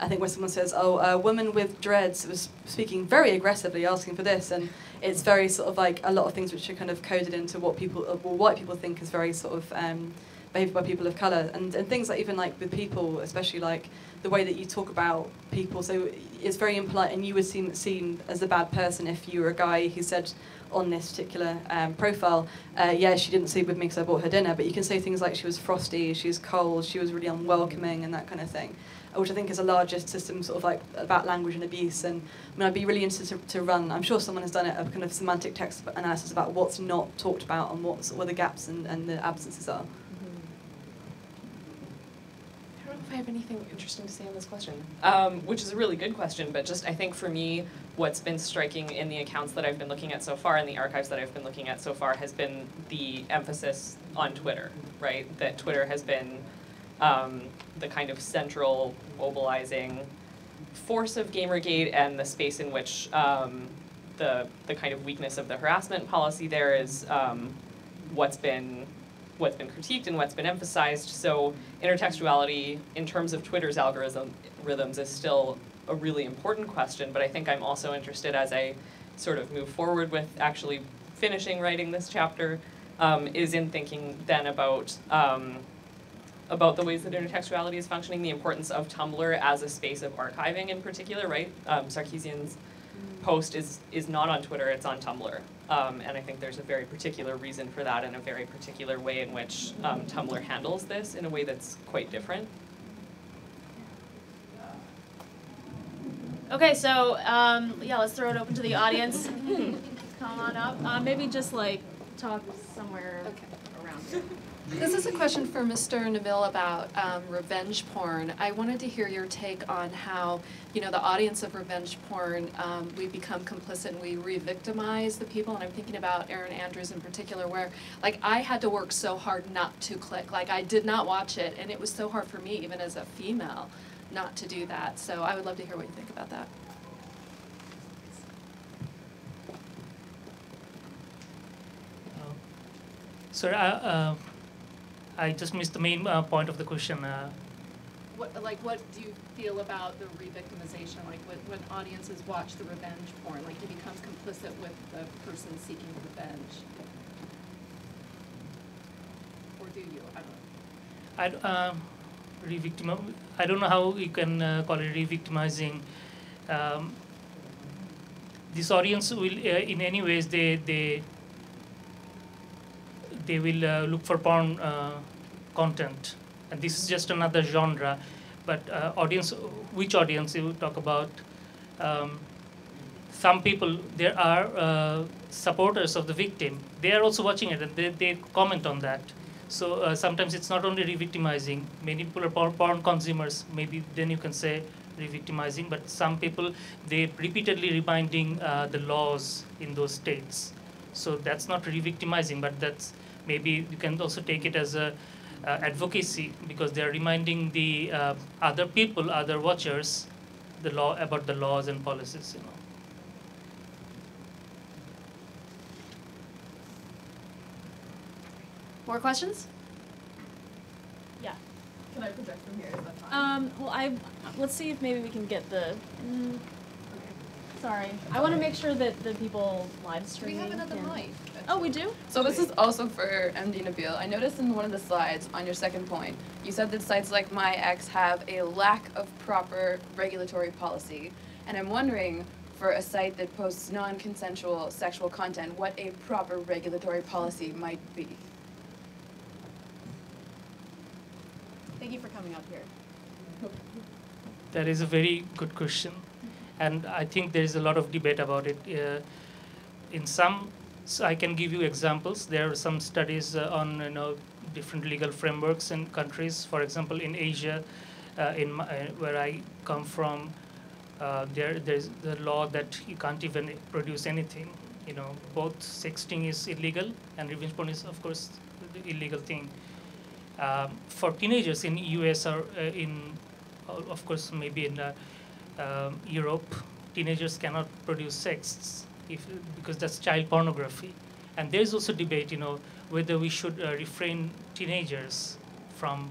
I think when someone says, "Oh, a woman with dreads was speaking very aggressively, asking for this," and it's very sort of like a lot of things which are kind of coded into what people, well, white people think is very sort of um, behaved by people of color, and and things like even like with people, especially like the way that you talk about people. So it's very impolite, and you would seem seen as a bad person if you were a guy who said on this particular um, profile, uh, yeah, she didn't sleep with me because I bought her dinner, but you can say things like she was frosty, she was cold, she was really unwelcoming, and that kind of thing, which I think is a larger system sort of like about language and abuse. And I mean, I'd be really interested to, to run, I'm sure someone has done it, a kind of semantic text analysis about what's not talked about and what, what the gaps and, and the absences are. I have anything interesting to say on this question, um, which is a really good question. But just I think for me, what's been striking in the accounts that I've been looking at so far, and the archives that I've been looking at so far, has been the emphasis on Twitter. Right, that Twitter has been um, the kind of central mobilizing force of GamerGate and the space in which um, the the kind of weakness of the harassment policy there is um, what's been what's been critiqued and what's been emphasized. So intertextuality in terms of Twitter's algorithm rhythms is still a really important question, but I think I'm also interested as I sort of move forward with actually finishing writing this chapter, um, is in thinking then about um, about the ways that intertextuality is functioning, the importance of Tumblr as a space of archiving in particular, right? Um, Sarkeesian's post is is not on Twitter; it's on Tumblr, um, and I think there's a very particular reason for that, and a very particular way in which um, Tumblr handles this in a way that's quite different. Okay, so um, yeah, let's throw it open to the audience. come on up. Uh, maybe just like talk somewhere Okay. around here. This is a question for Mr. Nabil about um, revenge porn. I wanted to hear your take on how, you know, the audience of revenge porn, um, we become complicit and we re-victimize the people. And I'm thinking about Erin Andrews in particular, where like I had to work so hard not to click. Like I did not watch it, and it was so hard for me, even as a female, not to do that. So I would love to hear what you think about that. Sorry, I, uh, I just missed the main uh, point of the question. Uh, What, like, what do you feel about the re-victimization? Like, when, when audiences watch the revenge porn, like, he becomes complicit with the person seeking revenge? Or do you? I don't know. I, um, re-victim, I don't know how you can uh, call it re-victimizing. Um, this audience will, uh, in any ways, they they they will uh, look for porn uh, content, and this is just another genre. But uh, audience, which audience you talk about? Um, some people there are uh, supporters of the victim. They are also watching it, and they, they comment on that. So uh, sometimes it's not only re-victimizing. Many people are porn, consumers. Maybe then you can say re-victimizing. But some people they repeatedly reminding uh, the laws in those states. So that's not re-victimizing, but that's maybe you can also take it as a uh, advocacy because they are reminding the uh, other people, other watchers, the law about the laws and policies. You know. More questions? Yeah. Can I project from here? Is that fine? Um, well, I let's see if maybe we can get the. Mm, sorry, I want to make sure that the people live we have another can- mic. Oh, we do. So this is also for MD Nabil. I noticed in one of the slides on your second point, you said that sites like MyEx have a lack of proper regulatory policy. And I'm wondering, for a site that posts non-consensual sexual content, what a proper regulatory policy might be. Thank you for coming up here. That is a very good question, and I think there is a lot of debate about it. Uh, in some, so I can give you examples. There are some studies uh, on you know different legal frameworks in countries. For example, in Asia, uh, in my, uh, where I come from, uh, there there's the law that you can't even produce anything. You know, both sexting is illegal and revenge porn is of course the illegal thing. Um, for teenagers in US or uh, in of course maybe in uh, um, Europe, teenagers cannot produce sexts if because that's child pornography, and there is also debate, you know, whether we should uh, refrain teenagers from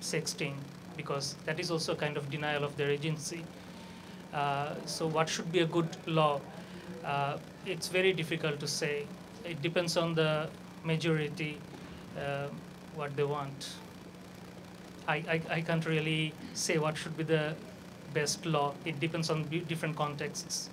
sexting because that is also a kind of denial of their agency. Uh, so what should be a good law? Uh, it's very difficult to say. It depends on the majority, uh, what they want. I, I, I can't really say what should be the best law. It depends on different contexts.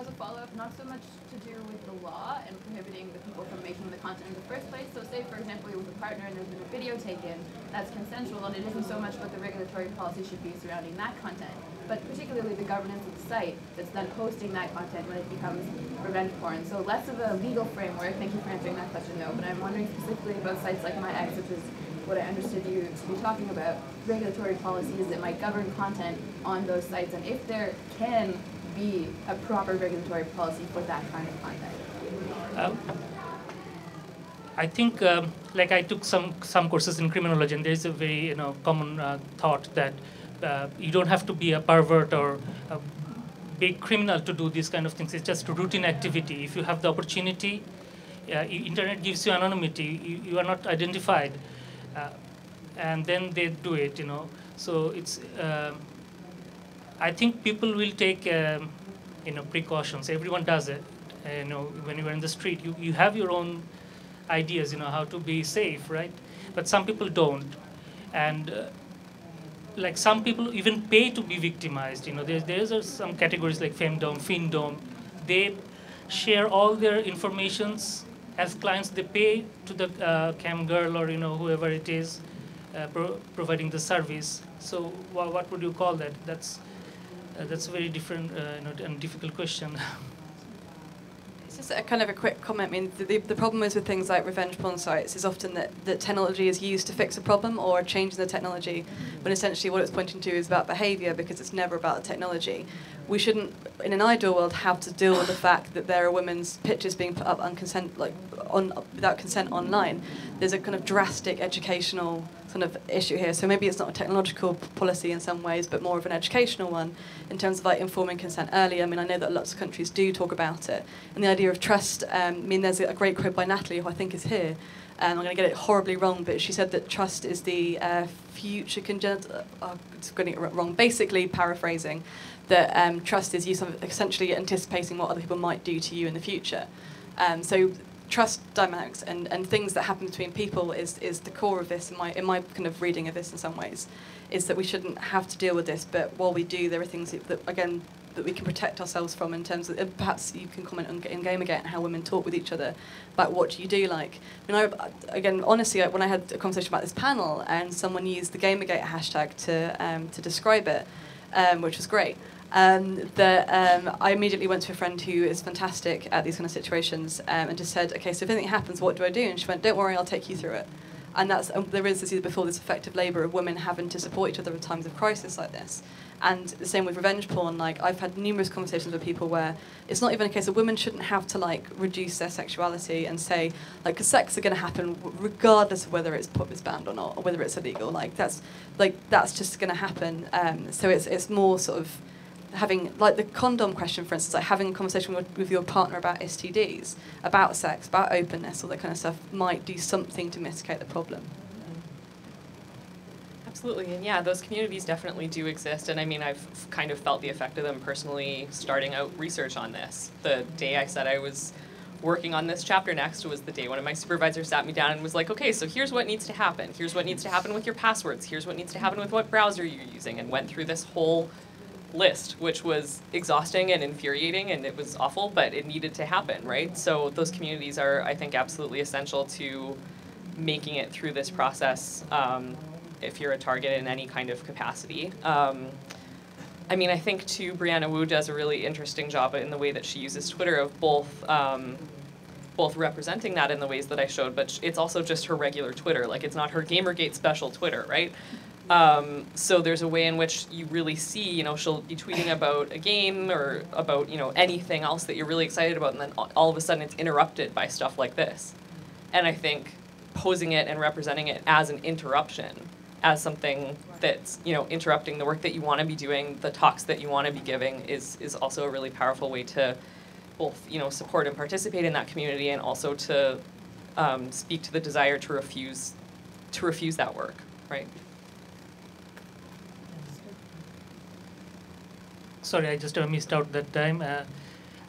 As a follow-up, not so much to do with the law and prohibiting the people from making the content in the first place. So say, for example, you're with a partner and there's been a video taken that's consensual, and it isn't so much what the regulatory policy should be surrounding that content, but particularly the governance of the site that's then hosting that content when it becomes revenge porn. So less of a legal framework, thank you for answering that question though, but I'm wondering specifically about sites like MyEx, which is what I understood you to be talking about, regulatory policies that might govern content on those sites, and if there can be a proper regulatory policy for that kind of content. Um, I think, um, like I took some some courses in criminology, and there is a very you know common uh, thought that uh, you don't have to be a pervert or a big criminal to do these kind of things. It's just a routine activity. If you have the opportunity, uh, internet gives you anonymity. You, you are not identified, uh, and then they do it. You know, so it's. Um, I think people will take um, you know precautions. Everyone does it. Uh, you know, when you are in the street, you, you have your own ideas. You know how to be safe, right? But some people don't, and uh, like some people even pay to be victimized. You know, there's there's are some categories like femdom, findom. They share all their informations as clients. They pay to the uh, cam girl or you know whoever it is uh, pro- providing the service. So wha- what would you call that? That's that's a very different uh, you know, and difficult question. It's just a kind of a quick comment. I mean, the, the problem is with things like revenge porn sites is often that, that technology is used to fix a problem or a change in the technology, when essentially what it's pointing to is about behaviour because it's never about the technology. We shouldn't, in an ideal world, have to deal with the fact that there are women's pictures being put up unconsent, like on without consent online. There's a kind of drastic educational sort of issue here. So maybe it's not a technological policy in some ways, but more of an educational one in terms of like informing consent early. I mean, I know that lots of countries do talk about it, and the idea of trust. Um, I mean, there's a, great quote by Natalie, who I think is here. Um, I'm going to get it horribly wrong, but she said that trust is the uh, future congenital. Uh, it's getting it wrong. Basically, paraphrasing, that um, trust is you essentially anticipating what other people might do to you in the future. Um, so trust dynamics and, and things that happen between people is, is the core of this in my in my kind of reading of this in some ways is that we shouldn't have to deal with this but while we do there are things that, that again that we can protect ourselves from in terms of perhaps you can comment on in Gamergate and how women talk with each other about what you do like. I mean again honestly when I had a conversation about this panel and someone used the Gamergate hashtag to um, to describe it um, which was great um, that um, I immediately went to a friend who is fantastic at these kind of situations um, and just said, okay, so if anything happens, what do I do? And she went, don't worry, I'll take you through it. And that's um, there is, as you before, this affective labour of women having to support each other at times of crisis like this. And the same with revenge porn. Like I've had numerous conversations with people where it's not even a case of women shouldn't have to like reduce their sexuality and say like, because sex is going to happen regardless of whether it's put is banned or not, or whether it's illegal. Like that's like that's just going to happen. Um, so it's it's more sort of having like the condom question for instance like having a conversation with, with your partner about stds about sex about openness all that kind of stuff might do something to mitigate the problem Absolutely, and yeah, those communities definitely do exist, and I mean, I've kind of felt the effect of them personally starting out research on this. The day I said I was working on this chapter next was the day one of my supervisors sat me down and was like, okay, so here's what needs to happen. Here's what needs to happen with your passwords. Here's what needs to happen with what browser you're using, and went through this whole list, which was exhausting and infuriating, and it was awful, but it needed to happen, right? So those communities are, I think, absolutely essential to making it through this process. Um, if you're a target in any kind of capacity. Um, I mean, I think too, Brianna Wu does a really interesting job in the way that she uses Twitter of both. Um, both representing that in the ways that I showed, but it's also just her regular Twitter. Like it's not her GamerGate special Twitter, right? Um, so there's a way in which you really see, you know, she'll be tweeting about a game or about, you know, anything else that you're really excited about, and then all- of a sudden it's interrupted by stuff like this. And I think posing it and representing it as an interruption, as something that's, you know, interrupting the work that you want to be doing, the talks that you want to be giving, is is also a really powerful way to both, you know, support and participate in that community, and also to um, speak to the desire to refuse to refuse that work, right? Sorry, I just uh, missed out that time. Uh,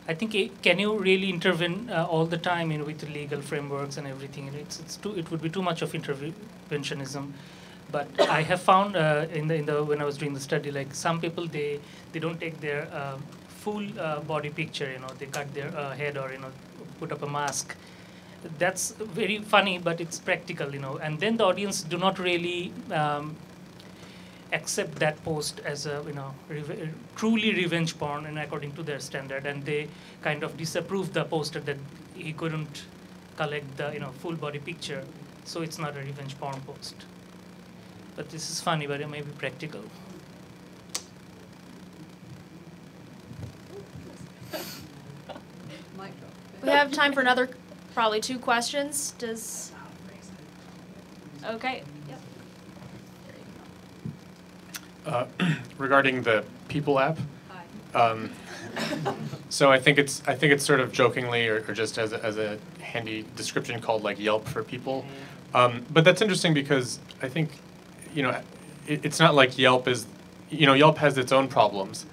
I think eh, can you really intervene uh, all the time you know, with legal frameworks and everything? It's, it's too, it would be too much of interventionism. But I have found uh, in the in the when I was doing the study, like some people they they don't take their uh, full uh, body picture. You know, they cut their head or you know put up a mask. That's very funny, but it's practical. You know, and then the audience do not really. Um, accept that post as a you know reve- truly revenge porn and according to their standard and they kind of disapprove the poster that he couldn't collect the you know full body picture so it's not a revenge porn post but this is funny but it may be practical We have time for another, probably two questions. Does? Okay. Uh, regarding the Peeple app. Um, so I think it's I think it's sort of jokingly or, or just as a, as a handy description called like Yelp for people. Um, but that's interesting because I think you know it, it's not like Yelp is you know Yelp has its own problems.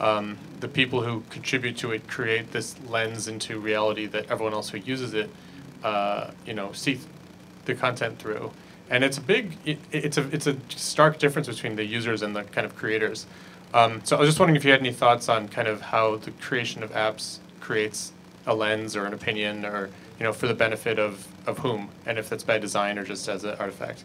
Um, the people who contribute to it create this lens into reality that everyone else who uses it uh, you know see the content through and it's a big it, it's a it's a stark difference between the users and the kind of creators um, so i was just wondering if you had any thoughts on kind of how the creation of apps creates a lens or an opinion or you know for the benefit of of whom and if that's by design or just as an artifact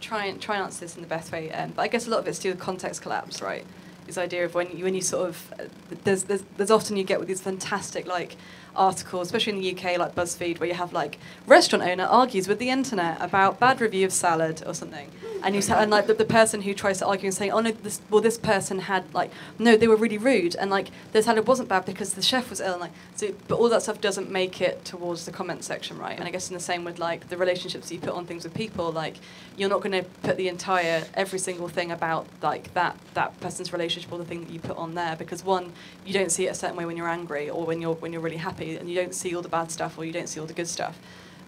try and try and answer this in the best way. Um, but I guess a lot of it's to do with context collapse, right? this idea of when you, when you sort of uh, there's, there's there's often you get with these fantastic like articles, especially in the UK, like BuzzFeed, where you have like restaurant owner argues with the internet about bad review of salad or something, and you and like the, the person who tries to argue and saying, oh no, this well this person had like no, they were really rude, and like the salad wasn't bad because the chef was ill, and like so, but all that stuff doesn't make it towards the comment section, right? And I guess in the same with like the relationships you put on things with people, like you're not going to put the entire every single thing about like that that person's relationship or the thing that you put on there because one you don't see it a certain way when you're angry or when you're when you're really happy and you don't see all the bad stuff or you don't see all the good stuff.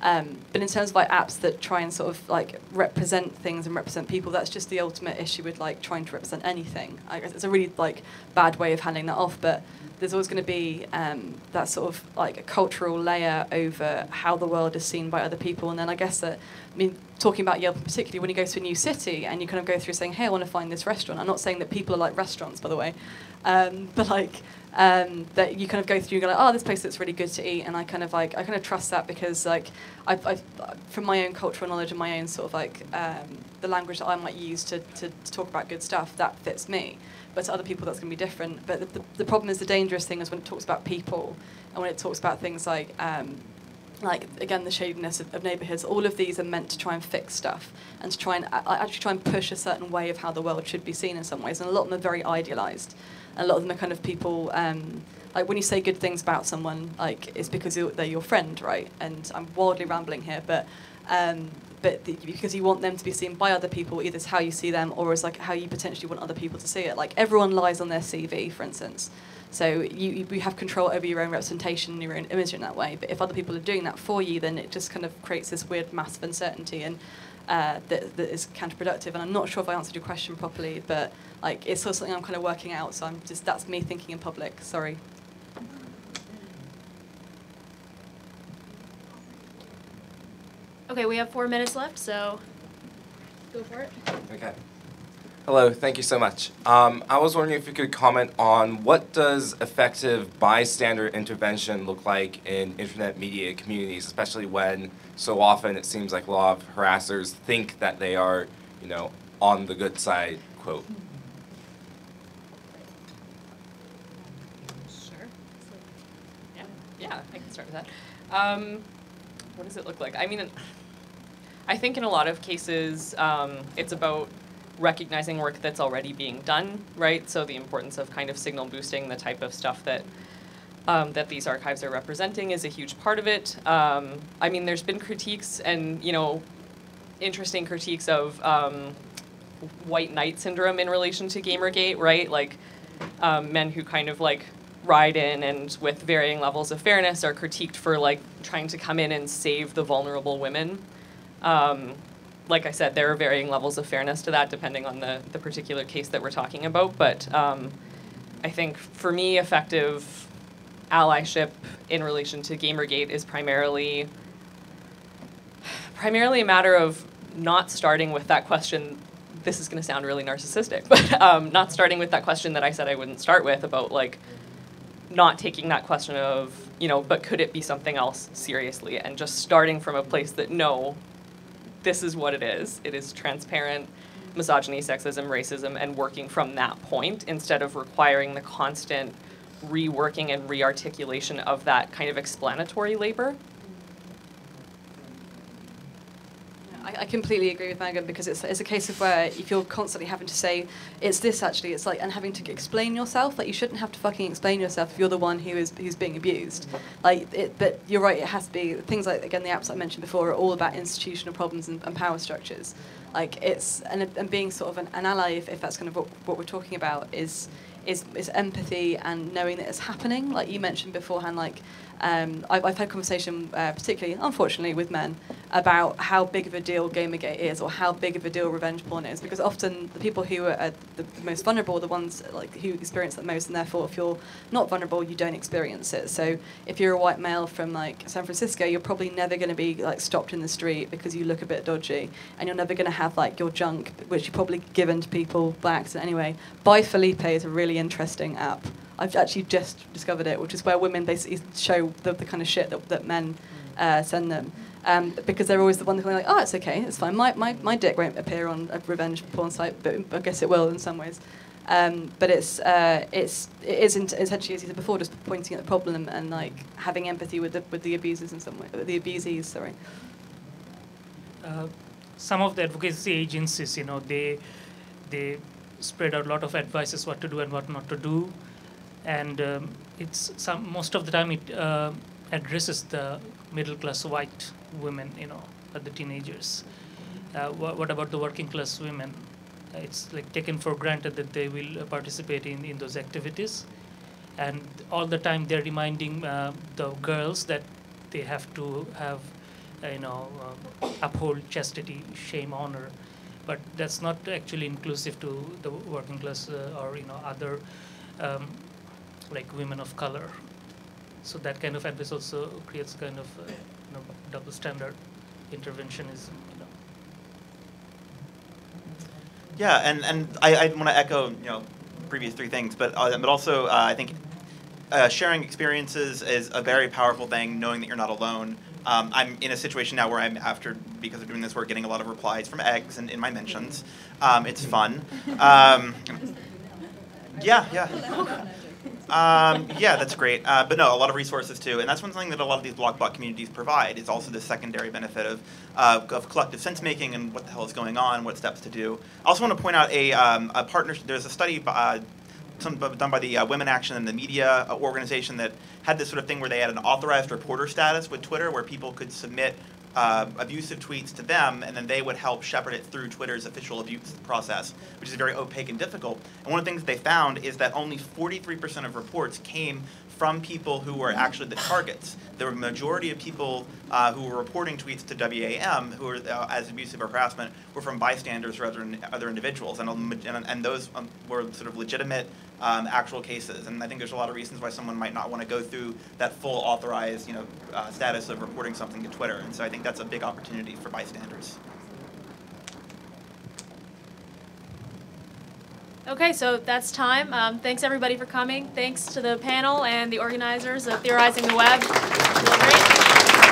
Um, but in terms of like apps that try and sort of like represent things and represent people that's just the ultimate issue with like trying to represent anything. I guess it's a really like bad way of handing that off but there's always going to be um, that sort of like a cultural layer over how the world is seen by other people. And then I guess that I mean talking about Yelp particularly when you go to a new city and you kind of go through saying hey I want to find this restaurant I'm not saying that people are like restaurants by the way um, but like um, that you kind of go through and go like, oh, this place looks really good to eat, and I kind of like I kind of trust that because like I've, I've from my own cultural knowledge and my own sort of like um, the language that I might use to, to, to talk about good stuff that fits me, but to other people that's going to be different. But the, the, the problem is the dangerous thing is when it talks about people and when it talks about things like um, like again the shadiness of, of neighborhoods all of these are meant to try and fix stuff and to try and uh, actually try and push a certain way of how the world should be seen in some ways. And a lot of them are very a lot of them are kind of people um, like when you say good things about someone like it's because they're your friend right? And i'm wildly rambling here but um, but the, because you want them to be seen by other people either as how you see them or as like how you potentially want other people to see it. Like everyone lies on their cv for instance. So you, you have control over your own representation and your own image in that way. But if other people are doing that for you, then it just kind of creates this weird mass of uncertainty. And uh, that, that is counterproductive. And I'm not sure if I answered your question properly, but like it's sort of something I'm kind of working out. So I'm just that's me thinking in public. Sorry. Okay, we have four minutes left, so go for it. Okay. Hello, thank you so much. Um, I was wondering if you could comment on what does effective bystander intervention look like in internet media communities, especially when so often it seems like a lot of harassers think that they are, you know, on the good side, quote. Sure. Yeah, yeah, I can start with that. Um, what does it look like? I mean, I think in a lot of cases, um, it's about recognizing work that's already being done, right? So the importance of kind of signal boosting the type of stuff that um, that these archives are representing is a huge part of it. Um, I mean, there's been critiques and you know, interesting critiques of um, white knight syndrome in relation to GamerGate, right? Like um, men who kind of like ride in and with varying levels of fairness are critiqued for like trying to come in and save the vulnerable women. Like I said, there are varying levels of fairness to that depending on the, the particular case that we're talking about. But um, I think for me, effective allyship in relation to Gamergate is primarily primarily a matter of not starting with that question. This is going to sound really narcissistic, but um, not starting with that question that I said I wouldn't start with about like not taking that question of you know, but could it be something else seriously, and just starting from a place that no, this is what it is. It is transparent misogyny, sexism, racism, and working from that point instead of requiring the constant reworking and rearticulation of that kind of explanatory labor. I, I completely agree with Megan because it's, it's a case of where if you're constantly having to say it's this actually, it's like and having to explain yourself. Like you shouldn't have to fucking explain yourself if you're the one who is who's being abused. Like it, but you're right. It has to be things like again the apps I mentioned before are all about institutional problems and, and power structures. Like it's and, and being sort of an, an ally if, if that's kind of what, what we're talking about is is is empathy and knowing that it's happening. Like you mentioned beforehand, like um, I've, I've had conversation, uh, particularly unfortunately with men, about how big of a deal Gamergate is or how big of a deal revenge porn is, because often the people who are the most vulnerable are the ones like who experience that most, and therefore if you're not vulnerable, you don't experience it. So if you're a white male from like San Francisco, you're probably never going to be like stopped in the street because you look a bit dodgy, and you're never going to have like your junk, which you're probably given to people by accident anyway. Bye Felipe is a really interesting app. I've actually just discovered it, which is where women basically show the, the kind of shit that, that men uh, send them. Um, because they're always the one going like, oh, it's okay, it's fine. My, my, my dick won't appear on a revenge porn site, but I guess it will in some ways. Um, but it's uh, it's it is int- essentially as you said before, just pointing at the problem and like having empathy with the with the abusers in some way, the abusees. Sorry. Uh, some of the advocacy agencies, you know, they they spread out a lot of advices what to do and what not to do, and um, it's some most of the time it uh, addresses the middle class white women, you know, the teenagers. Uh, what, what about the working class women? Uh, It's like taken for granted that they will uh, participate in, in those activities, and all the time they're reminding uh, the girls that they have to have you know, um, uphold chastity, shame, honor, but that's not actually inclusive to the working class uh, or you know other um, like women of color. So that kind of advice also creates kind of uh, you know, double standard interventionism. You know. Yeah, and, and I, I want to echo you know previous three things, but uh, but also uh, I think uh, sharing experiences is a very powerful thing. Knowing that you're not alone. Um, I'm in a situation now where I'm after because of doing this work, getting a lot of replies from eggs and in my mentions. Um, it's fun. Um, yeah, yeah. Um, yeah, that's great. Uh, but no, a lot of resources too, and that's one thing that a lot of these blockbot communities provide. Is also the secondary benefit of uh, of collective sense making and what the hell is going on, what steps to do. I also want to point out a um, a partnership. There's a study. Uh, some, done by the uh, Women Action and the Media uh, organization that had this sort of thing where they had an authorized reporter status with Twitter, where people could submit uh, abusive tweets to them, and then they would help shepherd it through Twitter's official abuse process, which is very opaque and difficult. And one of the things they found is that only 43% of reports came from people who were actually the targets. The majority of people uh, who were reporting tweets to WAM, who were uh, as abusive or harassment, were from bystanders or other, other individuals, and, and, and those um, were sort of legitimate um, actual cases. And I think there's a lot of reasons why someone might not want to go through that full authorized, you know, uh, status of reporting something to Twitter. And so I think that's a big opportunity for bystanders. Okay, so that's time. Um, thanks everybody for coming. Thanks to the panel and the organizers of Theorizing the Web.